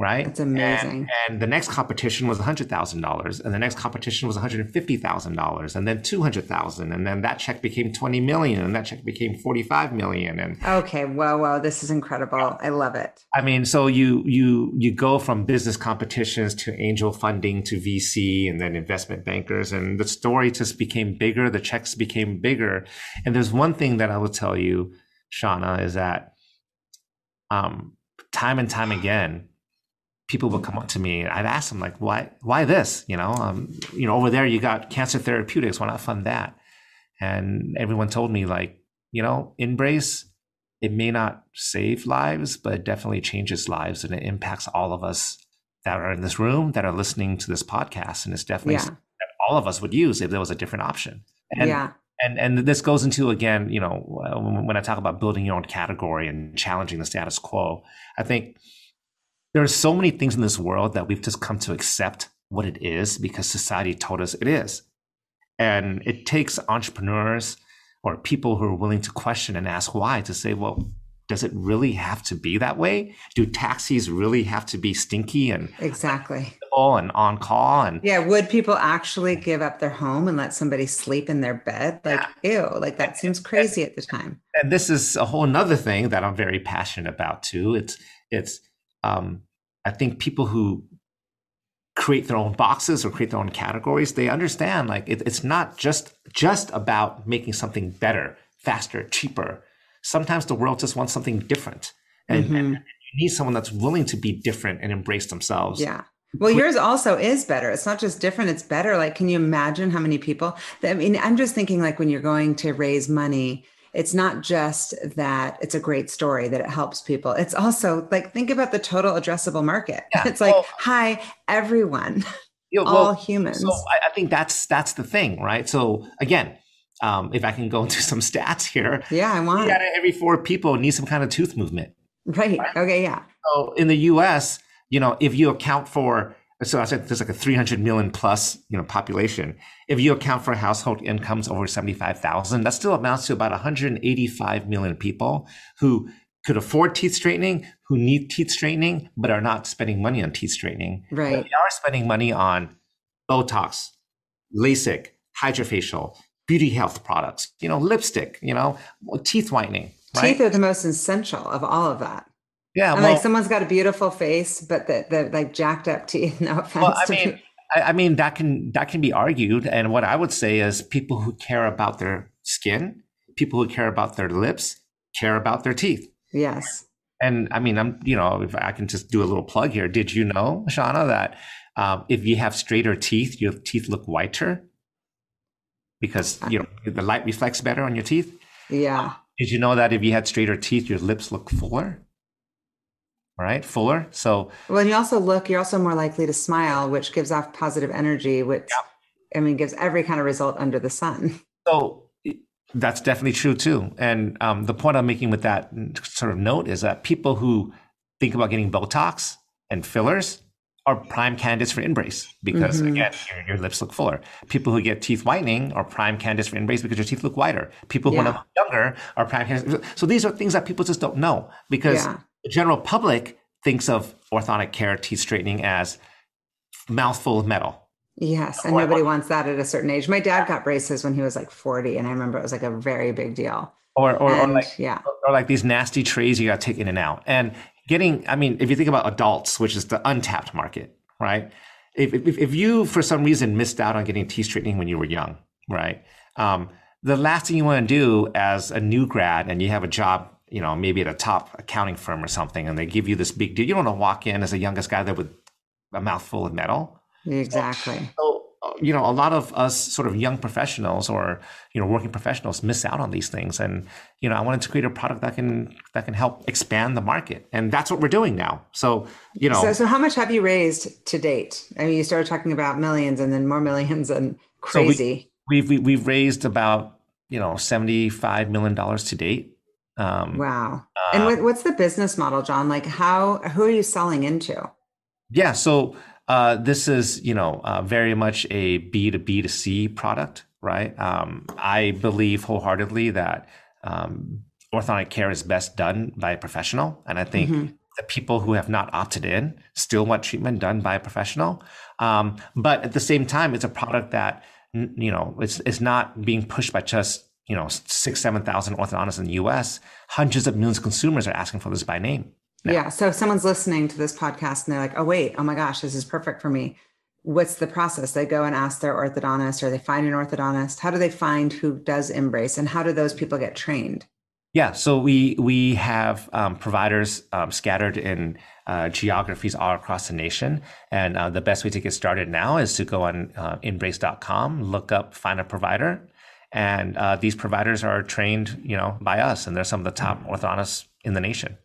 [SPEAKER 2] right?
[SPEAKER 1] It's amazing.
[SPEAKER 2] And, and the next competition was $100,000 and the next competition was $150,000 and then 200,000 and then that check became 20 million and that check became 45 million and
[SPEAKER 1] Okay, wow wow, this is incredible. I love it.
[SPEAKER 2] I mean, so you you you go from business competitions to angel funding to VC and then investment bankers and the story just became bigger, the checks became bigger. And there's one thing that I will tell you, Shauna, is that um time and time again people would come up to me. I'd ask them like, why, why this? You know, um, you know, over there you got cancer therapeutics. Why not fund that? And everyone told me like, you know, InBrace, it may not save lives, but it definitely changes lives and it impacts all of us that are in this room that are listening to this podcast. And it's definitely yeah. that all of us would use if there was a different option. And,
[SPEAKER 1] yeah.
[SPEAKER 2] And and this goes into again, you know, when I talk about building your own category and challenging the status quo, I think there are so many things in this world that we've just come to accept what it is because society told us it is. And it takes entrepreneurs or people who are willing to question and ask why to say, well, does it really have to be that way? Do taxis really have to be stinky and
[SPEAKER 1] exactly
[SPEAKER 2] and on call? And
[SPEAKER 1] yeah, would people actually give up their home and let somebody sleep in their bed? Like, yeah. ew, like that seems crazy at the time.
[SPEAKER 2] And this is a whole another thing that I'm very passionate about too. It's it's um, I think people who create their own boxes or create their own categories, they understand like it, it's not just just about making something better, faster, cheaper sometimes the world just wants something different. And, mm-hmm. and you need someone that's willing to be different and embrace themselves.
[SPEAKER 1] Yeah. Well, yours also is better. It's not just different, it's better. Like, can you imagine how many people? I mean, I'm just thinking like when you're going to raise money, it's not just that it's a great story that it helps people. It's also like, think about the total addressable market. Yeah. It's like, well, hi, everyone, all humans. So
[SPEAKER 2] I, I think that's that's the thing, right? So again, um, if I can go into some stats here.
[SPEAKER 1] Yeah, I want.
[SPEAKER 2] Out of every four people need some kind of tooth movement.
[SPEAKER 1] Right. right. Okay. Yeah.
[SPEAKER 2] So in the U.S., you know, if you account for so I said there's like a 300 million plus, you know, population. If you account for household incomes over 75,000, that still amounts to about 185 million people who could afford teeth straightening, who need teeth straightening, but are not spending money on teeth straightening.
[SPEAKER 1] Right. But
[SPEAKER 2] they are spending money on Botox, LASIK, hydrofacial, beauty health products, you know, lipstick, you know, teeth whitening.
[SPEAKER 1] Right? Teeth are the most essential of all of that.
[SPEAKER 2] Yeah,
[SPEAKER 1] well, like someone's got a beautiful face, but the, the like jacked up teeth. No offense. Well,
[SPEAKER 2] I mean, I, I mean that can that can be argued, and what I would say is people who care about their skin, people who care about their lips, care about their teeth.
[SPEAKER 1] Yes.
[SPEAKER 2] And I mean, I'm you know, if I can just do a little plug here. Did you know, Shauna, that um, if you have straighter teeth, your teeth look whiter? because you know the light reflects better on your teeth.
[SPEAKER 1] Yeah.
[SPEAKER 2] Did you know that if you had straighter teeth, your lips look fuller? Right, fuller. So
[SPEAKER 1] well, you also look. You're also more likely to smile, which gives off positive energy, which yeah. I mean gives every kind of result under the sun.
[SPEAKER 2] So that's definitely true too. And um, the point I'm making with that sort of note is that people who think about getting Botox and fillers are prime candidates for InBrace because mm-hmm. again, your, your, lips look fuller. People who get teeth whitening are prime candidates for InBrace because your teeth look whiter. People yeah. who are younger are prime candidates. So these are things that people just don't know because yeah. The general public thinks of orthodontic care, teeth straightening as mouthful of metal.
[SPEAKER 1] Yes, and nobody wants that at a certain age. My dad got braces when he was like 40, and I remember it was like a very big deal.
[SPEAKER 2] Or, or, and, or like yeah, or like these nasty trays you got to take in and out. And getting, I mean, if you think about adults, which is the untapped market, right? If, if, if you, for some reason, missed out on getting teeth straightening when you were young, right? Um, the last thing you want to do as a new grad and you have a job, you know, maybe at a top accounting firm or something, and they give you this big deal, you don't want to walk in as the youngest guy there with a mouthful of metal.
[SPEAKER 1] Exactly.
[SPEAKER 2] So, uh, you know, a lot of us sort of young professionals or you know working professionals miss out on these things, and you know, I wanted to create a product that can that can help expand the market, and that's what we're doing now. So, you know,
[SPEAKER 1] so, so how much have you raised to date? I mean, you started talking about millions, and then more millions, and crazy.
[SPEAKER 2] So we, we've we've raised about you know seventy five million dollars to date.
[SPEAKER 1] Um, wow! Uh, and what, what's the business model, John? Like, how who are you selling into?
[SPEAKER 2] Yeah, so uh, this is, you know, uh, very much a B to B to C product, right? Um, I believe wholeheartedly that um, orthodontic care is best done by a professional, and I think mm-hmm. the people who have not opted in still want treatment done by a professional. Um, but at the same time, it's a product that you know it's it's not being pushed by just you know six seven thousand orthodontists in the U.S. Hundreds of millions of consumers are asking for this by name.
[SPEAKER 1] Yeah. So if someone's listening to this podcast and they're like, oh, wait, oh my gosh, this is perfect for me. What's the process? They go and ask their orthodontist or they find an orthodontist. How do they find who does InBrace, and how do those people get trained?
[SPEAKER 2] Yeah, so we we have um, providers um, scattered in uh, geographies all across the nation, and uh, the best way to get started now is to go on uh, inbrace.com, look up, find a provider, and uh, these providers are trained, you know, by us, and they're some of the top orthodontists in the nation.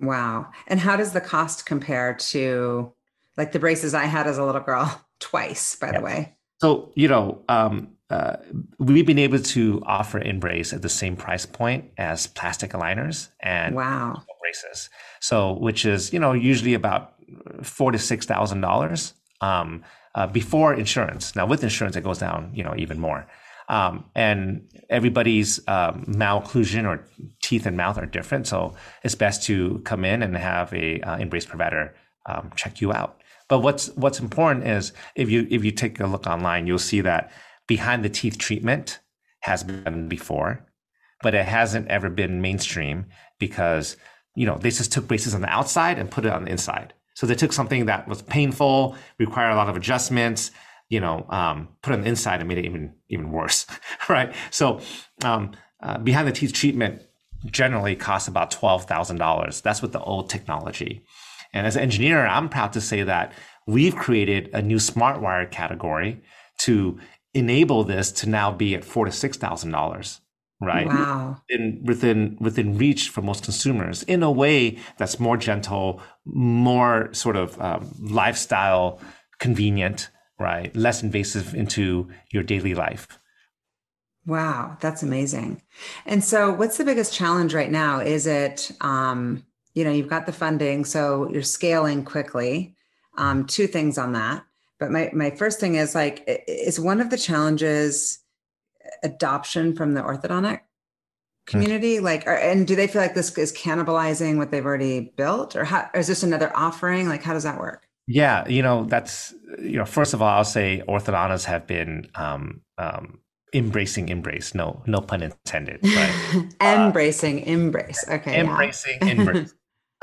[SPEAKER 1] Wow. And how does the cost compare to like the braces I had as a little girl twice, by the way?
[SPEAKER 2] So, you know, um, uh, we've been able to offer InBrace at the same price point as plastic aligners and
[SPEAKER 1] wow.
[SPEAKER 2] braces. So, which is, you know, usually about four to six thousand um, dollars uh, before insurance. Now, with insurance, it goes down, you know, even more. Um, and everybody's um, malocclusion or teeth and mouth are different, so it's best to come in and have a uh, InBrace provider um, check you out. But what's what's important is if you if you take a look online, you'll see that behind the teeth treatment has been before, but it hasn't ever been mainstream because you know they just took braces on the outside and put it on the inside. So they took something that was painful, required a lot of adjustments, you know, um, put on the inside and made it even even worse, right? So um, uh, behind the teeth treatment generally costs about twelve thousand dollars. That's with the old technology. And as an engineer, I'm proud to say that we've created a new smart wire category to enable this to now be at four to six thousand dollars right
[SPEAKER 1] wow
[SPEAKER 2] in within within reach for most consumers in a way that's more gentle more sort of um, lifestyle convenient right? Less invasive into your daily life.
[SPEAKER 1] Wow, that's amazing. And so, what's the biggest challenge right now? Is it, um, you know, you've got the funding, so you're scaling quickly. Um, two things on that. But my my first thing is like, is one of the challenges adoption from the orthodontic community? Mm. Like, and do they feel like this is cannibalizing what they've already built, or, how, or is this another offering? Like, how does that work?
[SPEAKER 2] Yeah, you know, that's you know, first of all, I'll say orthodontists have been um, um, embracing InBrace. No, no pun intended. But,
[SPEAKER 1] embracing uh, InBrace. Okay.
[SPEAKER 2] Embracing yeah. InBrace.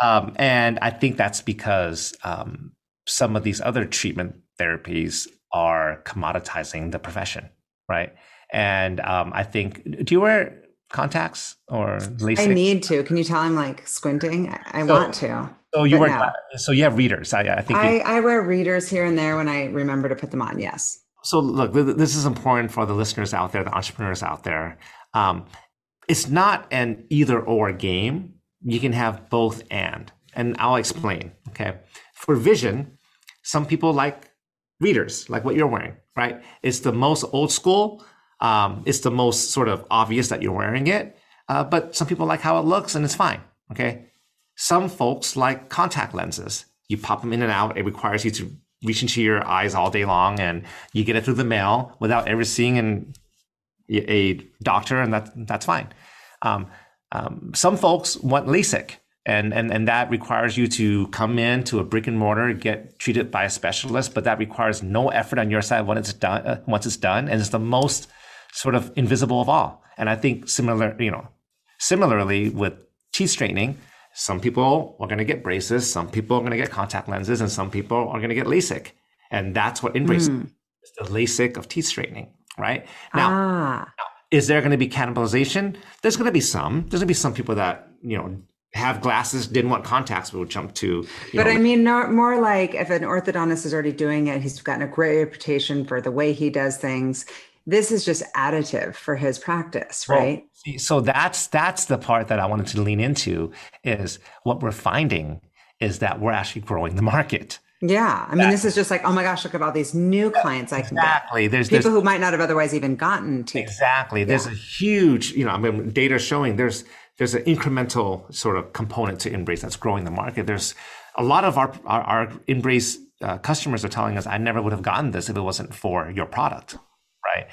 [SPEAKER 2] Um, and I think that's because um, some of these other treatment therapies are commoditizing the profession, right? And um, I think, do you wear contacts or LASIK?
[SPEAKER 1] I need to. Can you tell I'm like squinting? I, I so, want to.
[SPEAKER 2] So you wear, no. so you have readers. I, I think
[SPEAKER 1] I, I wear readers here and there when I remember to put them on. Yes.
[SPEAKER 2] So look, this is important for the listeners out there, the entrepreneurs out there. Um, it's not an either or game. You can have both and, and I'll explain. Okay. For vision, some people like readers, like what you're wearing, right? It's the most old school. Um, it's the most sort of obvious that you're wearing it. Uh, but some people like how it looks and it's fine. Okay. Some folks like contact lenses. You pop them in and out. It requires you to reach into your eyes all day long, and you get it through the mail without ever seeing an, a doctor, and that that's fine. Um, um, some folks want LASIK, and, and and that requires you to come in to a brick and mortar, get treated by a specialist, but that requires no effort on your side when it's done. Uh, once it's done, and it's the most sort of invisible of all. And I think similar, you know, similarly with teeth straightening, some people are going to get braces, some people are going to get contact lenses, and some people are going to get LASIK. And that's what InBrace mm. is the LASIK of teeth straightening, right? Now, ah. now, is there going to be cannibalization? There's going to be some. There's going to be some people that, you know, have glasses, didn't want contacts, but would jump to.
[SPEAKER 1] but know, I mean, not more like if an orthodontist is already doing it, he's gotten a great reputation for the way he does things this is just additive for his practice right?
[SPEAKER 2] well, so that's that's the part that i wanted to lean into is what we're finding is that we're actually growing the market.
[SPEAKER 1] Yeah i mean this is just like oh my gosh look at all these new clients i
[SPEAKER 2] can exactly.
[SPEAKER 1] There's people there's, who might not have otherwise even gotten to
[SPEAKER 2] exactly. There's yeah. a huge you know i mean data showing there's there's an incremental sort of component to InBrace that's growing the market. There's a lot of our our, our InBrace uh, customers are telling us i never would have gotten this if it wasn't for your product right?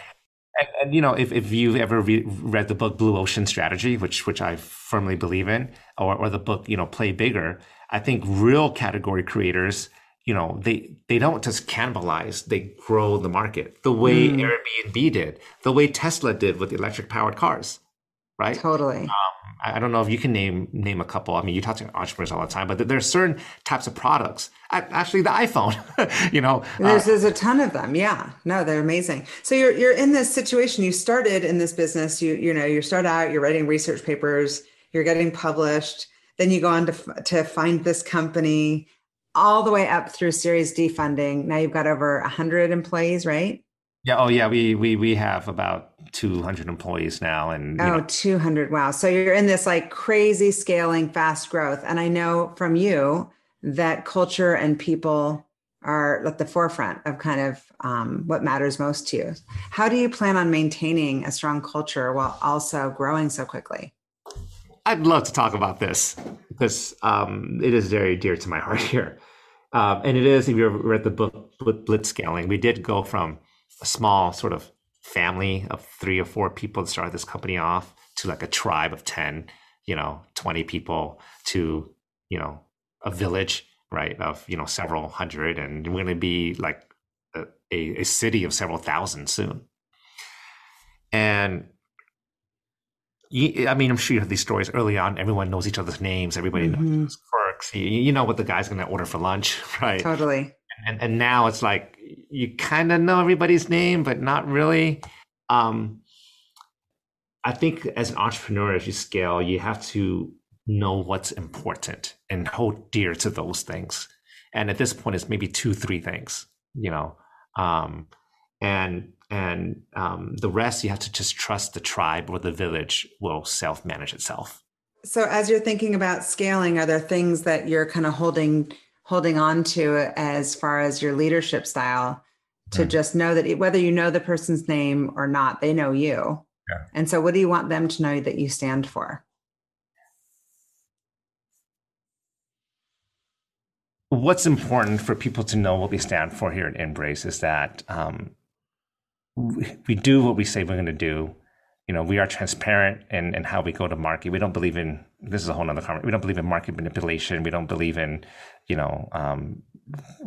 [SPEAKER 2] And, and, you know, if, if you've ever re- read the book Blue Ocean Strategy, which which I firmly believe in, or, or the book, you know, Play Bigger, I think real category creators, you know, they they don't just cannibalize, they grow the market the way mm. Airbnb did, the way Tesla did with electric powered cars, right?
[SPEAKER 1] Totally.
[SPEAKER 2] Um, I don't know if you can name name a couple. I mean, you talk to entrepreneurs all the time, but there are certain types of products. Actually, the iPhone, you know,
[SPEAKER 1] there's, uh, there's a ton of them. Yeah, no, they're amazing. So you're you're in this situation. You started in this business. You you know you start out. You're writing research papers. You're getting published. Then you go on to to find this company all the way up through Series D funding. Now you've got over hundred employees, right?
[SPEAKER 2] Yeah. Oh, yeah. We we we have about 200 employees now, and
[SPEAKER 1] oh, know. 200. Wow. So you're in this like crazy scaling, fast growth, and I know from you that culture and people are at the forefront of kind of um, what matters most to you. How do you plan on maintaining a strong culture while also growing so quickly?
[SPEAKER 2] I'd love to talk about this because um, it is very dear to my heart here. Um, and it is, if you read the book Blitzscaling, we did go from a small sort of family of three or four people to start this company off to like a tribe of 10, you know, 20 people to, you know, a village right of you know several hundred and we're going to be like a, a, city of several thousand soon. And you, i mean i'm sure you heard these stories early on. Everyone knows each other's names. Everybody mm-hmm. knows quirks. You, you, know what the guy's going to order for lunch right?
[SPEAKER 1] Totally.
[SPEAKER 2] And, and now it's like you kind of know everybody's name but not really um, i think as an entrepreneur as you scale you have to know what's important and hold dear to those things. And at this point, it's maybe two, three things, you know, um, and and um, the rest you have to just trust the tribe or the village will self manage itself.
[SPEAKER 1] So, as you're thinking about scaling, are there things that you're kind of holding holding on to as far as your leadership style to mm. just know that whether you know the person's name or not, they know you. Yeah. And so, what do you want them to know that you stand for?
[SPEAKER 2] what's important for people to know what we stand for here at InBrace is that um, we, we do what we say we're going to do. You know, we are transparent in, in how we go to market. We don't believe in this is a whole other conversation. We don't believe in market manipulation. We don't believe in, you know, um,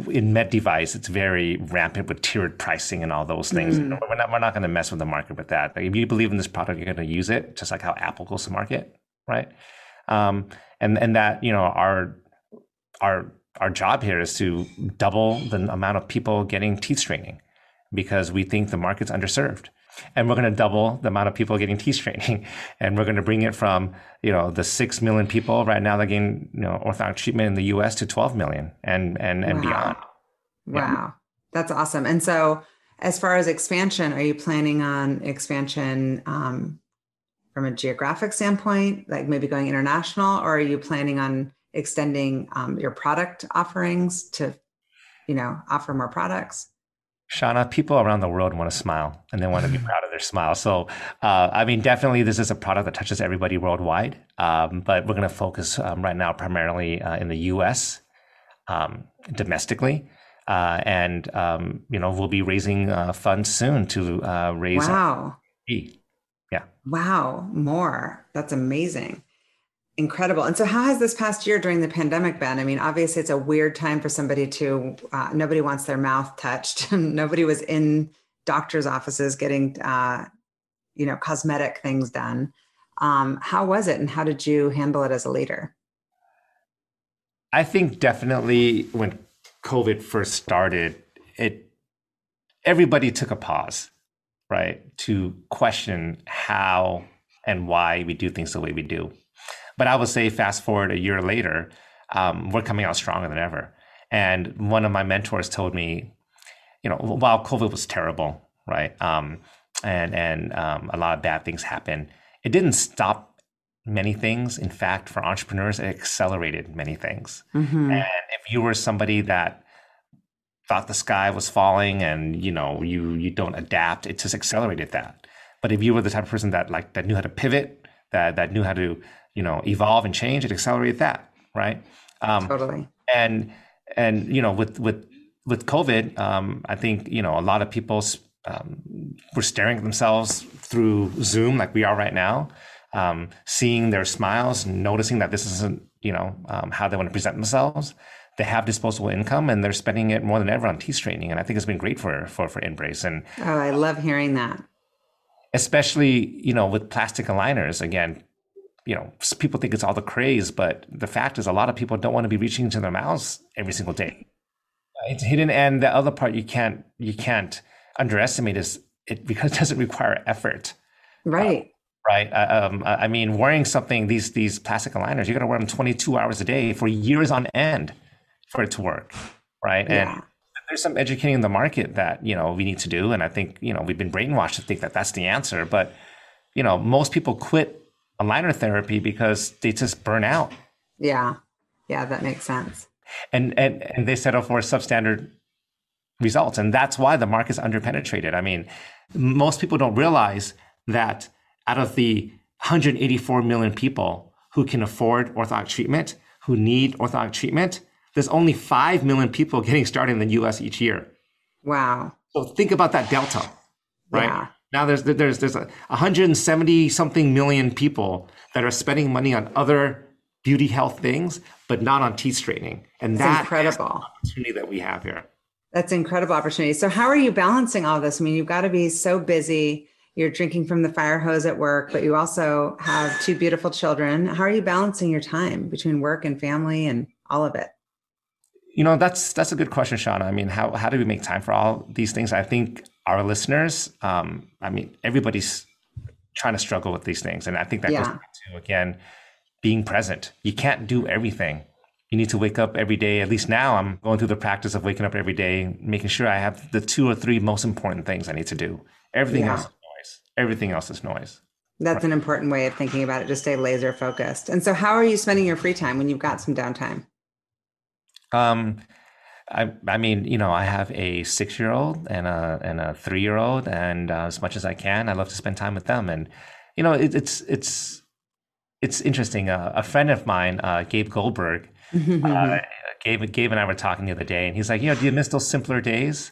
[SPEAKER 2] in med device, it's very rampant with tiered pricing and all those things. Mm. We're not we're not going to mess with the market with that. Like if you believe in this product, you're going to use it, just like how Apple goes to market, right? Um, and and that you know our our our job here is to double the amount of people getting teeth straightening because we think the market's underserved and we're going to double the amount of people getting teeth straightening and we're going to bring it from you know the 6 million people right now that getting you know orthodontic treatment in the us to 12 million and and and wow. beyond
[SPEAKER 1] wow yeah. that's awesome and so as far as expansion are you planning on expansion um, from a geographic standpoint like maybe going international or are you planning on extending um, your product offerings to, you know, offer more products?
[SPEAKER 2] Shauna, people around the world want to smile and they want to be proud of their smile. So, uh, I mean, definitely this is a product that touches everybody worldwide. Um, but we're going to focus um, right now primarily uh, in the US, um, domestically. Uh, and, um, you know, we'll be raising uh, funds soon to uh, raise.
[SPEAKER 1] Wow.
[SPEAKER 2] Yeah.
[SPEAKER 1] Wow. More. That's amazing incredible. And so, how has this past year during the pandemic been? I mean, obviously, it's a weird time for somebody to, uh, nobody wants their mouth touched. nobody was in doctor's offices getting, uh, you know, cosmetic things done. Um, how was it and how did you handle it as a leader?
[SPEAKER 2] I think definitely when COVID first started, it everybody took a pause, right, to question how and why we do things the way we do. But I would say, fast forward a year later, um, we're coming out stronger than ever. And one of my mentors told me, you know, while COVID was terrible, right, um, and and um, a lot of bad things happened, it didn't stop many things. In fact, for entrepreneurs, it accelerated many things. Mm-hmm. And if you were somebody that thought the sky was falling and you know you you don't adapt, it just accelerated that. But if you were the type of person that like that knew how to pivot, that that knew how to you know evolve and change it accelerate that right?
[SPEAKER 1] Um, totally.
[SPEAKER 2] and and you know with with with covid um, i think you know a lot of people um, were staring at themselves through zoom like we are right now um, seeing their smiles noticing that this isn't you know um, how they want to present themselves. They have disposable income and they're spending it more than ever on teeth straightening and i think it's been great for for for InBrace. And
[SPEAKER 1] oh i love hearing that.
[SPEAKER 2] especially you know with plastic aligners again you know, people think it's all the craze, but the fact is, a lot of people don't want to be reaching into their mouths every single day. It's hidden, and the other part you can't you can't underestimate is it because it doesn't require effort.
[SPEAKER 1] Right. Uh,
[SPEAKER 2] right. Uh, um, I mean, wearing something these these plastic aligners, you got to wear them 22 hours a day for years on end for it to work. Right. Yeah. And there's some educating in the market that you know we need to do, and I think you know we've been brainwashed to think that that's the answer, but you know most people quit aligner therapy because they just burn out.
[SPEAKER 1] Yeah. Yeah, that makes sense.
[SPEAKER 2] And and and they settle for substandard results. And that's why the market's underpenetrated. I mean, most people don't realize that out of the 184 million people who can afford orthotic treatment, who need orthotic treatment, there's only 5 million people getting started in the US each year.
[SPEAKER 1] Wow.
[SPEAKER 2] So think about that delta, right?
[SPEAKER 1] Yeah.
[SPEAKER 2] Now there's there's there's a 170 something million people that are spending money on other beauty health things, but not on teeth straightening. And
[SPEAKER 1] That's
[SPEAKER 2] that
[SPEAKER 1] incredible.
[SPEAKER 2] opportunity that we have here.
[SPEAKER 1] That's incredible opportunity. So how are you balancing all this? I mean, you've got to be so busy. You're drinking from the fire hose at work, but you also have two beautiful children. How are you balancing your time between work and family and all of it?
[SPEAKER 2] You know, that's that's a good question, Shauna. I mean, how how do we make time for all these things? I think our listeners, um, I mean, everybody's trying to struggle with these things, and I think that
[SPEAKER 1] Yeah.
[SPEAKER 2] goes back to again being present. You can't do everything. You need to wake up every day. At least now, I'm going through the practice of waking up every day, making sure I have the two or three most important things I need to do. Everything
[SPEAKER 1] Yeah.
[SPEAKER 2] else is noise. Everything else is noise.
[SPEAKER 1] That's an important way of thinking about it. Just stay laser focused. And so, how are you spending your free time when you've got some downtime?
[SPEAKER 2] Um, I, I mean, you know, I have a six-year-old and a and a three-year-old, and uh, as much as I can, I love to spend time with them. And you know, it, it's it's it's interesting. Uh, a friend of mine, uh, Gabe Goldberg, uh, Gabe Gabe and I were talking the other day, and he's like, you know, do you miss those simpler days?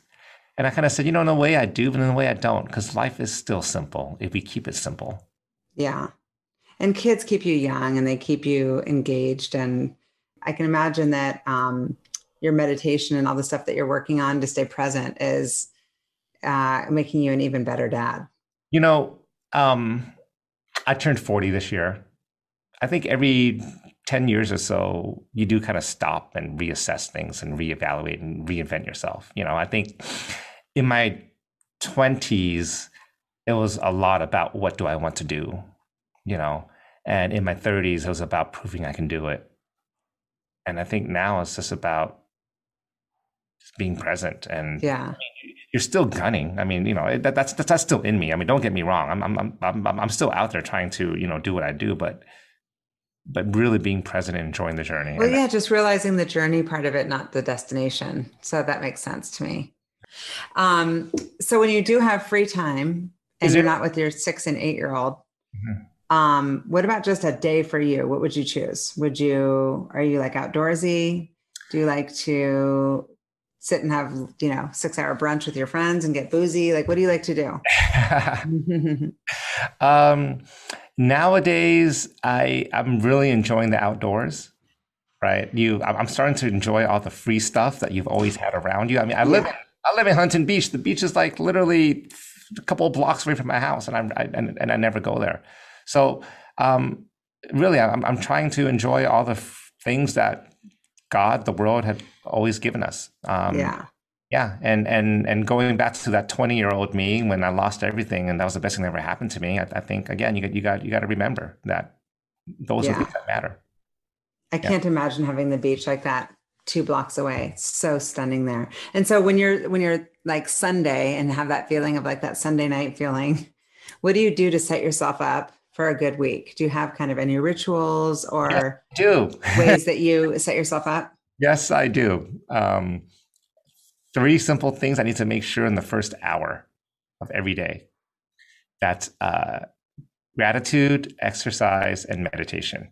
[SPEAKER 2] And I kind of said, you know, in a way I do, but in a way I don't, because life is still simple if we keep it simple.
[SPEAKER 1] Yeah. And kids keep you young and they keep you engaged. And I can imagine that um, your meditation and all the stuff that you're working on to stay present is uh, making you an even better dad.
[SPEAKER 2] You know, um, I turned 40 this year. I think every 10 years or so, you do kind of stop and reassess things and reevaluate and reinvent yourself. You know, I think in my 20s, it was a lot about what do I want to do, you know, and in my 30s, it was about proving I can do it. And I think now it's just about just being present and
[SPEAKER 1] Yeah.
[SPEAKER 2] you're still gunning. I mean, you know, that, that's, that's still in me. I mean, don't get me wrong. I'm I'm I'm I'm still out there trying to you know do what I do, but but really being present and enjoying the journey.
[SPEAKER 1] Well,
[SPEAKER 2] And
[SPEAKER 1] yeah, just realizing the journey part of it, not the destination. So that makes sense to me. Um, so when you do have free time and
[SPEAKER 2] Is
[SPEAKER 1] you're not with your six and eight year old,
[SPEAKER 2] Mhm.
[SPEAKER 1] Um, what about just a day for you? What would you choose? Would you, are you like outdoorsy? Do you like to sit and have, you know, six hour brunch with your friends and get boozy? Like, what do you like to do?
[SPEAKER 2] um, nowadays, I I'm really enjoying the outdoors. Right, you. I'm starting to enjoy all the free stuff that you've always had around you. I mean, I live
[SPEAKER 1] Yeah.
[SPEAKER 2] I live in Huntington Beach. The beach is like literally a couple of blocks away from my house, and I'm I, and, and I never go there. So, um, really, I'm I'm trying to enjoy all the f- things that God, the world, had always given us. Um,
[SPEAKER 1] yeah.
[SPEAKER 2] yeah, and and and going back to that twenty year old me when I lost everything, and that was the best thing that ever happened to me. I, I think again, you got you got you got to remember that those are
[SPEAKER 1] Yeah.
[SPEAKER 2] things that matter.
[SPEAKER 1] I can't imagine having the beach like that two blocks away. It's so stunning there. And so when you're when you're like Sunday and have that feeling of like that Sunday night feeling, what do you do to set yourself up for a good week? Do you have kind of any rituals or
[SPEAKER 2] I do
[SPEAKER 1] ways that you set yourself up?
[SPEAKER 2] yes, I do. Um, three simple things I need to make sure in the first hour of every day. That's uh, gratitude, exercise, and meditation.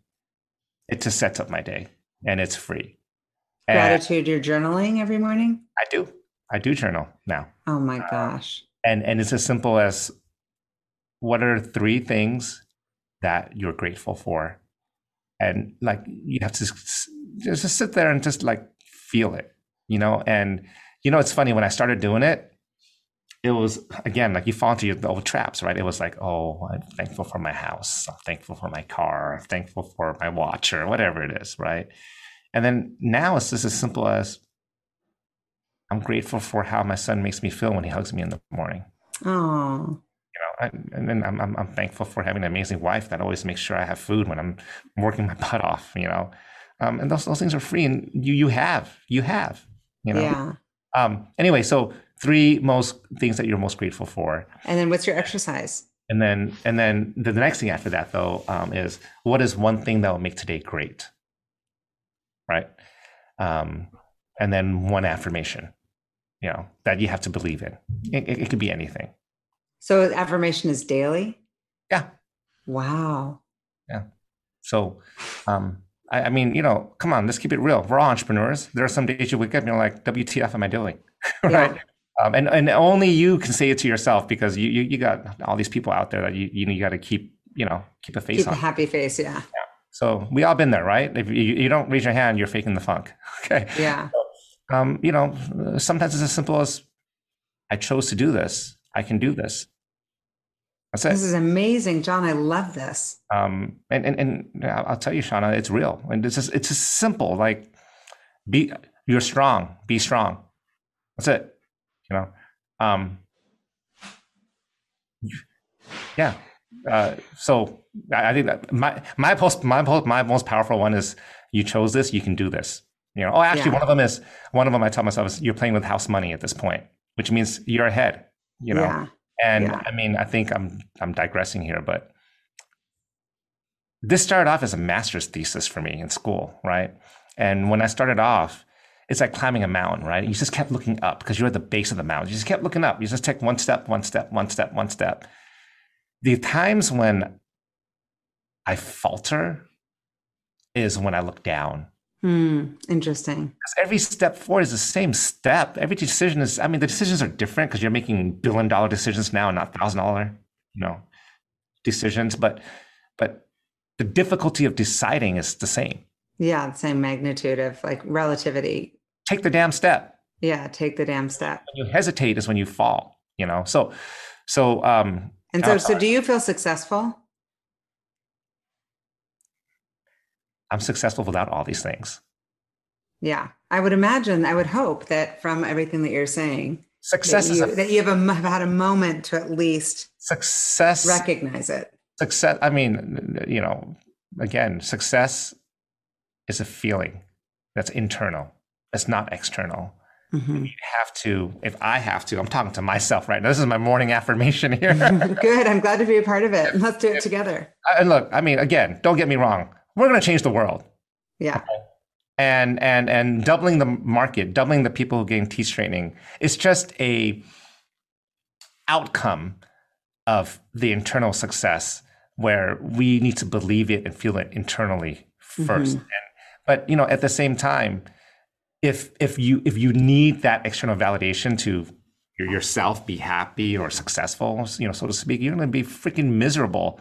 [SPEAKER 2] It just sets up my day, and it's free. And
[SPEAKER 1] Gratitude, you're journaling every morning?
[SPEAKER 2] I do. I do journal now.
[SPEAKER 1] Oh my gosh.
[SPEAKER 2] and and it's as simple as what are three things that you're grateful for. And like you have to just sit there and just like feel it you know? And you know it's funny when i started doing it it was again like you fall into your old traps right? It was like oh i'm thankful for my house i'm thankful for my car i'm thankful for my watch or whatever it is right? And then now it's just as simple as i'm grateful for how my son makes me feel when he hugs me in the morning.
[SPEAKER 1] Oh,
[SPEAKER 2] I, and then I'm, I'm I'm thankful for having an amazing wife that always makes sure I have food when I'm working my butt off. You know, um, and those those things are free, and you you have you have you know.
[SPEAKER 1] yeah.
[SPEAKER 2] Um. Anyway, so three most things that you're most grateful for,
[SPEAKER 1] And then what's your exercise?
[SPEAKER 2] and then and then the, the next thing after that though um, is what is one thing that will make today great, right? Um, and then one affirmation. you know, that you have to believe in. It, it, it could be anything.
[SPEAKER 1] So affirmation is daily?
[SPEAKER 2] Yeah.
[SPEAKER 1] Wow.
[SPEAKER 2] Yeah. So, um, I, I, mean, you know, come on, let's keep it real. We're all entrepreneurs. There are some days you wake up and you're like, WTF am I doing? right. Yeah. Um, and, and only you can say it to yourself because you, you, you got all these people out there that you, you, know, you got to keep, you know, keep a face
[SPEAKER 1] keep
[SPEAKER 2] on.
[SPEAKER 1] a happy face. Yeah. yeah.
[SPEAKER 2] So we all been there, right? If you, you don't raise your hand, you're faking the funk. Okay.
[SPEAKER 1] Yeah.
[SPEAKER 2] So, um, you know, sometimes it's as simple as I chose to do this. I can do this. That's it.
[SPEAKER 1] This is amazing, John. I love this.
[SPEAKER 2] Um, and, and, and I'll tell you, Shauna, it's real. And it's just, it's just simple. Like be, you're strong, be strong. That's it. You know? Um, yeah. Uh, so I think that my my post my post, my most powerful one is you chose this, you can do this. You know, oh, actually, yeah. one of them is one of them. I tell myself is you're playing with house money at this point, which means you're ahead. You know, yeah. and yeah. I mean, I think I'm I'm digressing here, but this started off as a master's thesis for me in school, right? And when I started off, it's like climbing a mountain, right? You just kept looking up because you're at the base of the mountain. You just kept looking up. You just take one step, one step, one step, one step the times when I falter is when I look down.
[SPEAKER 1] Hmm, interesting.
[SPEAKER 2] Because every step forward is the same step. Every decision is, I mean, the decisions are different because you're making billion dollar decisions now, not thousand dollar, you know, decisions. But but the difficulty of deciding is the same.
[SPEAKER 1] Yeah, the same magnitude of like relativity.
[SPEAKER 2] Take the damn step.
[SPEAKER 1] Yeah, take the damn step.
[SPEAKER 2] When you hesitate is when you fall, you know. So so um
[SPEAKER 1] and so, so do you feel successful?
[SPEAKER 2] I'm successful without all these things.
[SPEAKER 1] Yeah, I would imagine, I would hope that from everything that you're saying,
[SPEAKER 2] success
[SPEAKER 1] that you,
[SPEAKER 2] a,
[SPEAKER 1] that you have, a, have had a moment to at least
[SPEAKER 2] success
[SPEAKER 1] recognize it.
[SPEAKER 2] Success. I mean, you know, again, success is a feeling that's internal. It's not external. Mm-hmm. You have to, if I have to, I'm talking to myself right now. This is my morning affirmation here.
[SPEAKER 1] Good. I'm glad to be a part of it. Let's do it together.
[SPEAKER 2] And look, I mean, again, don't get me wrong. We're going to change the world.
[SPEAKER 1] Yeah. Okay?
[SPEAKER 2] And and and doubling the market, doubling the people who gain teach training, is just a outcome of the internal success where we need to believe it and feel it internally 1st mm-hmm. And, but you know, at the same time, if if you if you need that external validation to yourself be happy or successful, you know, so to speak, you're going to be freaking miserable,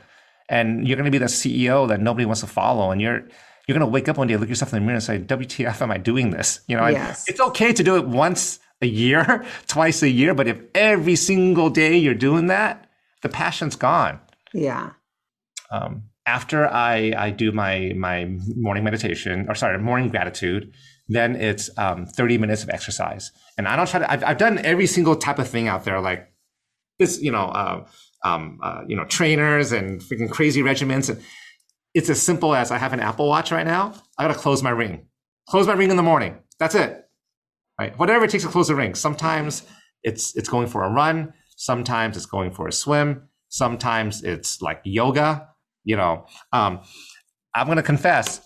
[SPEAKER 2] and you're going to be the CEO that nobody wants to follow, and you're you're going to wake up one day, look yourself in the mirror, and say, "WTF? Am I doing this?" You know,
[SPEAKER 1] yes.
[SPEAKER 2] it's okay to do it once a year, twice a year, but if every single day you're doing that, the passion's gone.
[SPEAKER 1] Yeah.
[SPEAKER 2] Um, after I I do my my morning meditation, or sorry, morning gratitude then it's um, 30 minutes of exercise. And I don't try to, I've, I've done every single type of thing out there, like this, you know, uh, um, uh, you know, trainers and freaking crazy regiments. And it's as simple as I have an Apple Watch right now. I got to close my ring, close my ring in the morning. That's it. Right. Whatever it takes to close the ring. Sometimes it's, it's going for a run. Sometimes it's going for a swim. Sometimes it's like yoga, you know, um, I'm going to confess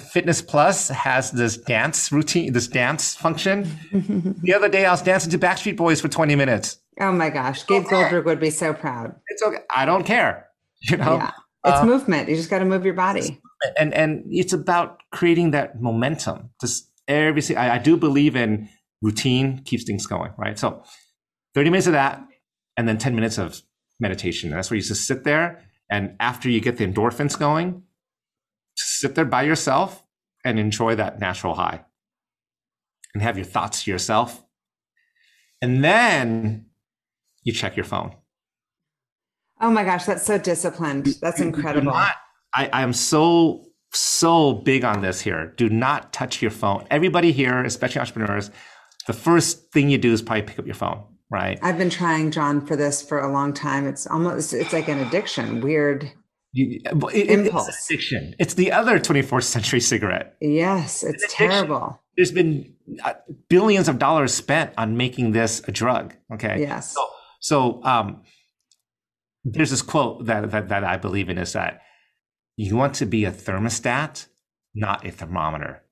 [SPEAKER 2] Fitness Plus has this dance routine, this dance function. the other day, I was dancing to Backstreet Boys for 20 minutes.
[SPEAKER 1] Oh my gosh, Gabe okay. Goldberg would be so proud.
[SPEAKER 2] It's okay. I don't care. You know, yeah.
[SPEAKER 1] it's uh, movement. You just got to move your body.
[SPEAKER 2] And and it's about creating that momentum. Just every I, I do believe in routine keeps things going, right? So, 30 minutes of that, and then 10 minutes of meditation. That's where you just sit there, and after you get the endorphins going, sit there by yourself and enjoy that natural high and have your thoughts to yourself. And then you check your phone.
[SPEAKER 1] Oh my gosh, that's so disciplined. That's incredible.
[SPEAKER 2] Not, I, I am so, so big on this here. Do not touch your phone. Everybody here, especially entrepreneurs, the first thing you do is probably pick up your phone, right?
[SPEAKER 1] I've been trying, John, for this for a long time. It's almost, it's like an addiction, weird
[SPEAKER 2] you, it, Impulse. It's addiction. It's the other 24th century cigarette.
[SPEAKER 1] Yes, it's, it's terrible.
[SPEAKER 2] There's been uh, billions of dollars spent on making this a drug. Okay.
[SPEAKER 1] Yes.
[SPEAKER 2] So, so um, there's this quote that, that that I believe in is that you want to be a thermostat, not a thermometer.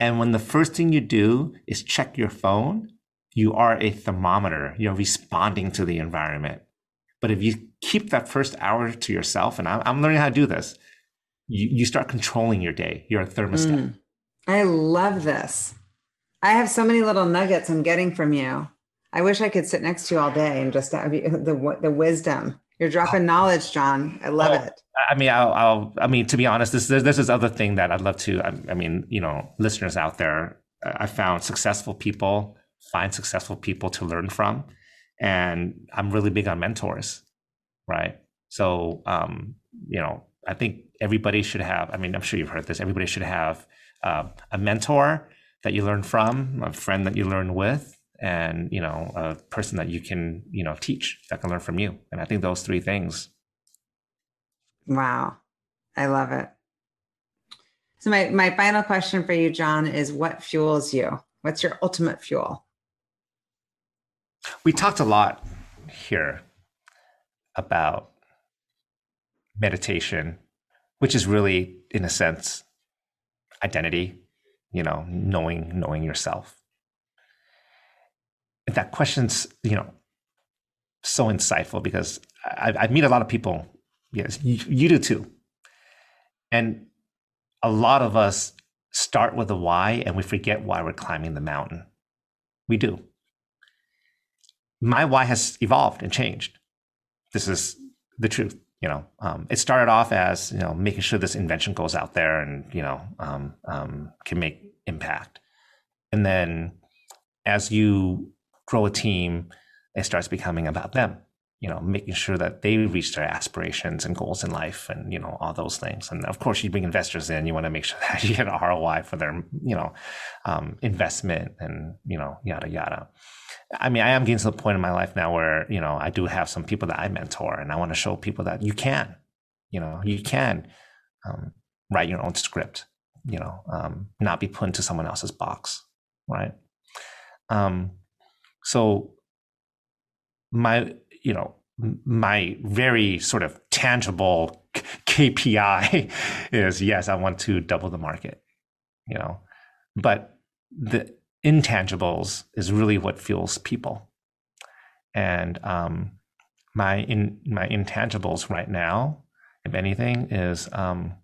[SPEAKER 2] And when the first thing you do is check your phone, you are a thermometer. You're responding to the environment. But if you keep that first hour to yourself, and I'm, I'm learning how to do this, you, you start controlling your day. You're a thermostat. Mm.
[SPEAKER 1] I love this. I have so many little nuggets I'm getting from you. I wish I could sit next to you all day and just have you, the the wisdom. You're dropping knowledge, John. I love oh, it.
[SPEAKER 2] I mean, I'll, I'll, I mean, to be honest, this there's this other thing that I'd love to. I, I mean, you know, listeners out there, I found successful people find successful people to learn from. And I'm really big on mentors, right? So, um, you know, I think everybody should have, I mean, I'm sure you've heard this, everybody should have uh, a mentor that you learn from, a friend that you learn with, and, you know, a person that you can, you know, teach that can learn from you. And I think those three things.
[SPEAKER 1] Wow. I love it. So my, my final question for you, John, is what fuels you? What's your ultimate fuel?
[SPEAKER 2] We talked a lot here about meditation, which is really, in a sense, identity, you know, knowing, knowing yourself. That question's, you know, so insightful because I, I meet a lot of people. Yes, you, you do too. And a lot of us start with the why and we forget why we're climbing the mountain. We do my why has evolved and changed. This is the truth. You know, um, it started off as you know making sure this invention goes out there and you know um, um, can make impact, and then as you grow a team, it starts becoming about them. You know, making sure that they reach their aspirations and goals in life, and you know all those things. And of course, you bring investors in. You want to make sure that you get an ROI for their you know um, investment, and you know yada yada. I mean, I am getting to the point in my life now where, you know, I do have some people that I mentor and I want to show people that you can, you know, you can um, write your own script, you know, um, not be put into someone else's box, right? Um, so my, you know, my very sort of tangible KPI is yes, I want to double the market, you know, but the intangibles is really what fuels people. And um, my in my intangibles right now, if anything, is um,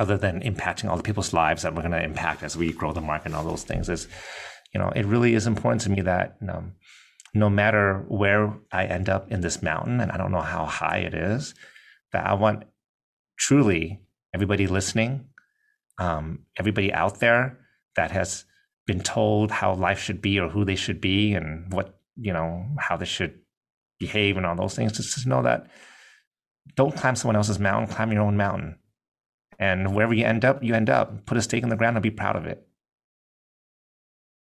[SPEAKER 2] other than impacting all the people's lives that we're going to impact as we grow the market and all those things, is you know it really is important to me that no matter where I end up in this mountain, and I don't know how high it is, that I want truly everybody listening, um, everybody out there that has been told how life should be or who they should be and what you know how they should behave and all those things just to know that don't climb someone else's mountain climb your own mountain. And wherever you end up you end up. Put a stake in the ground and be proud of it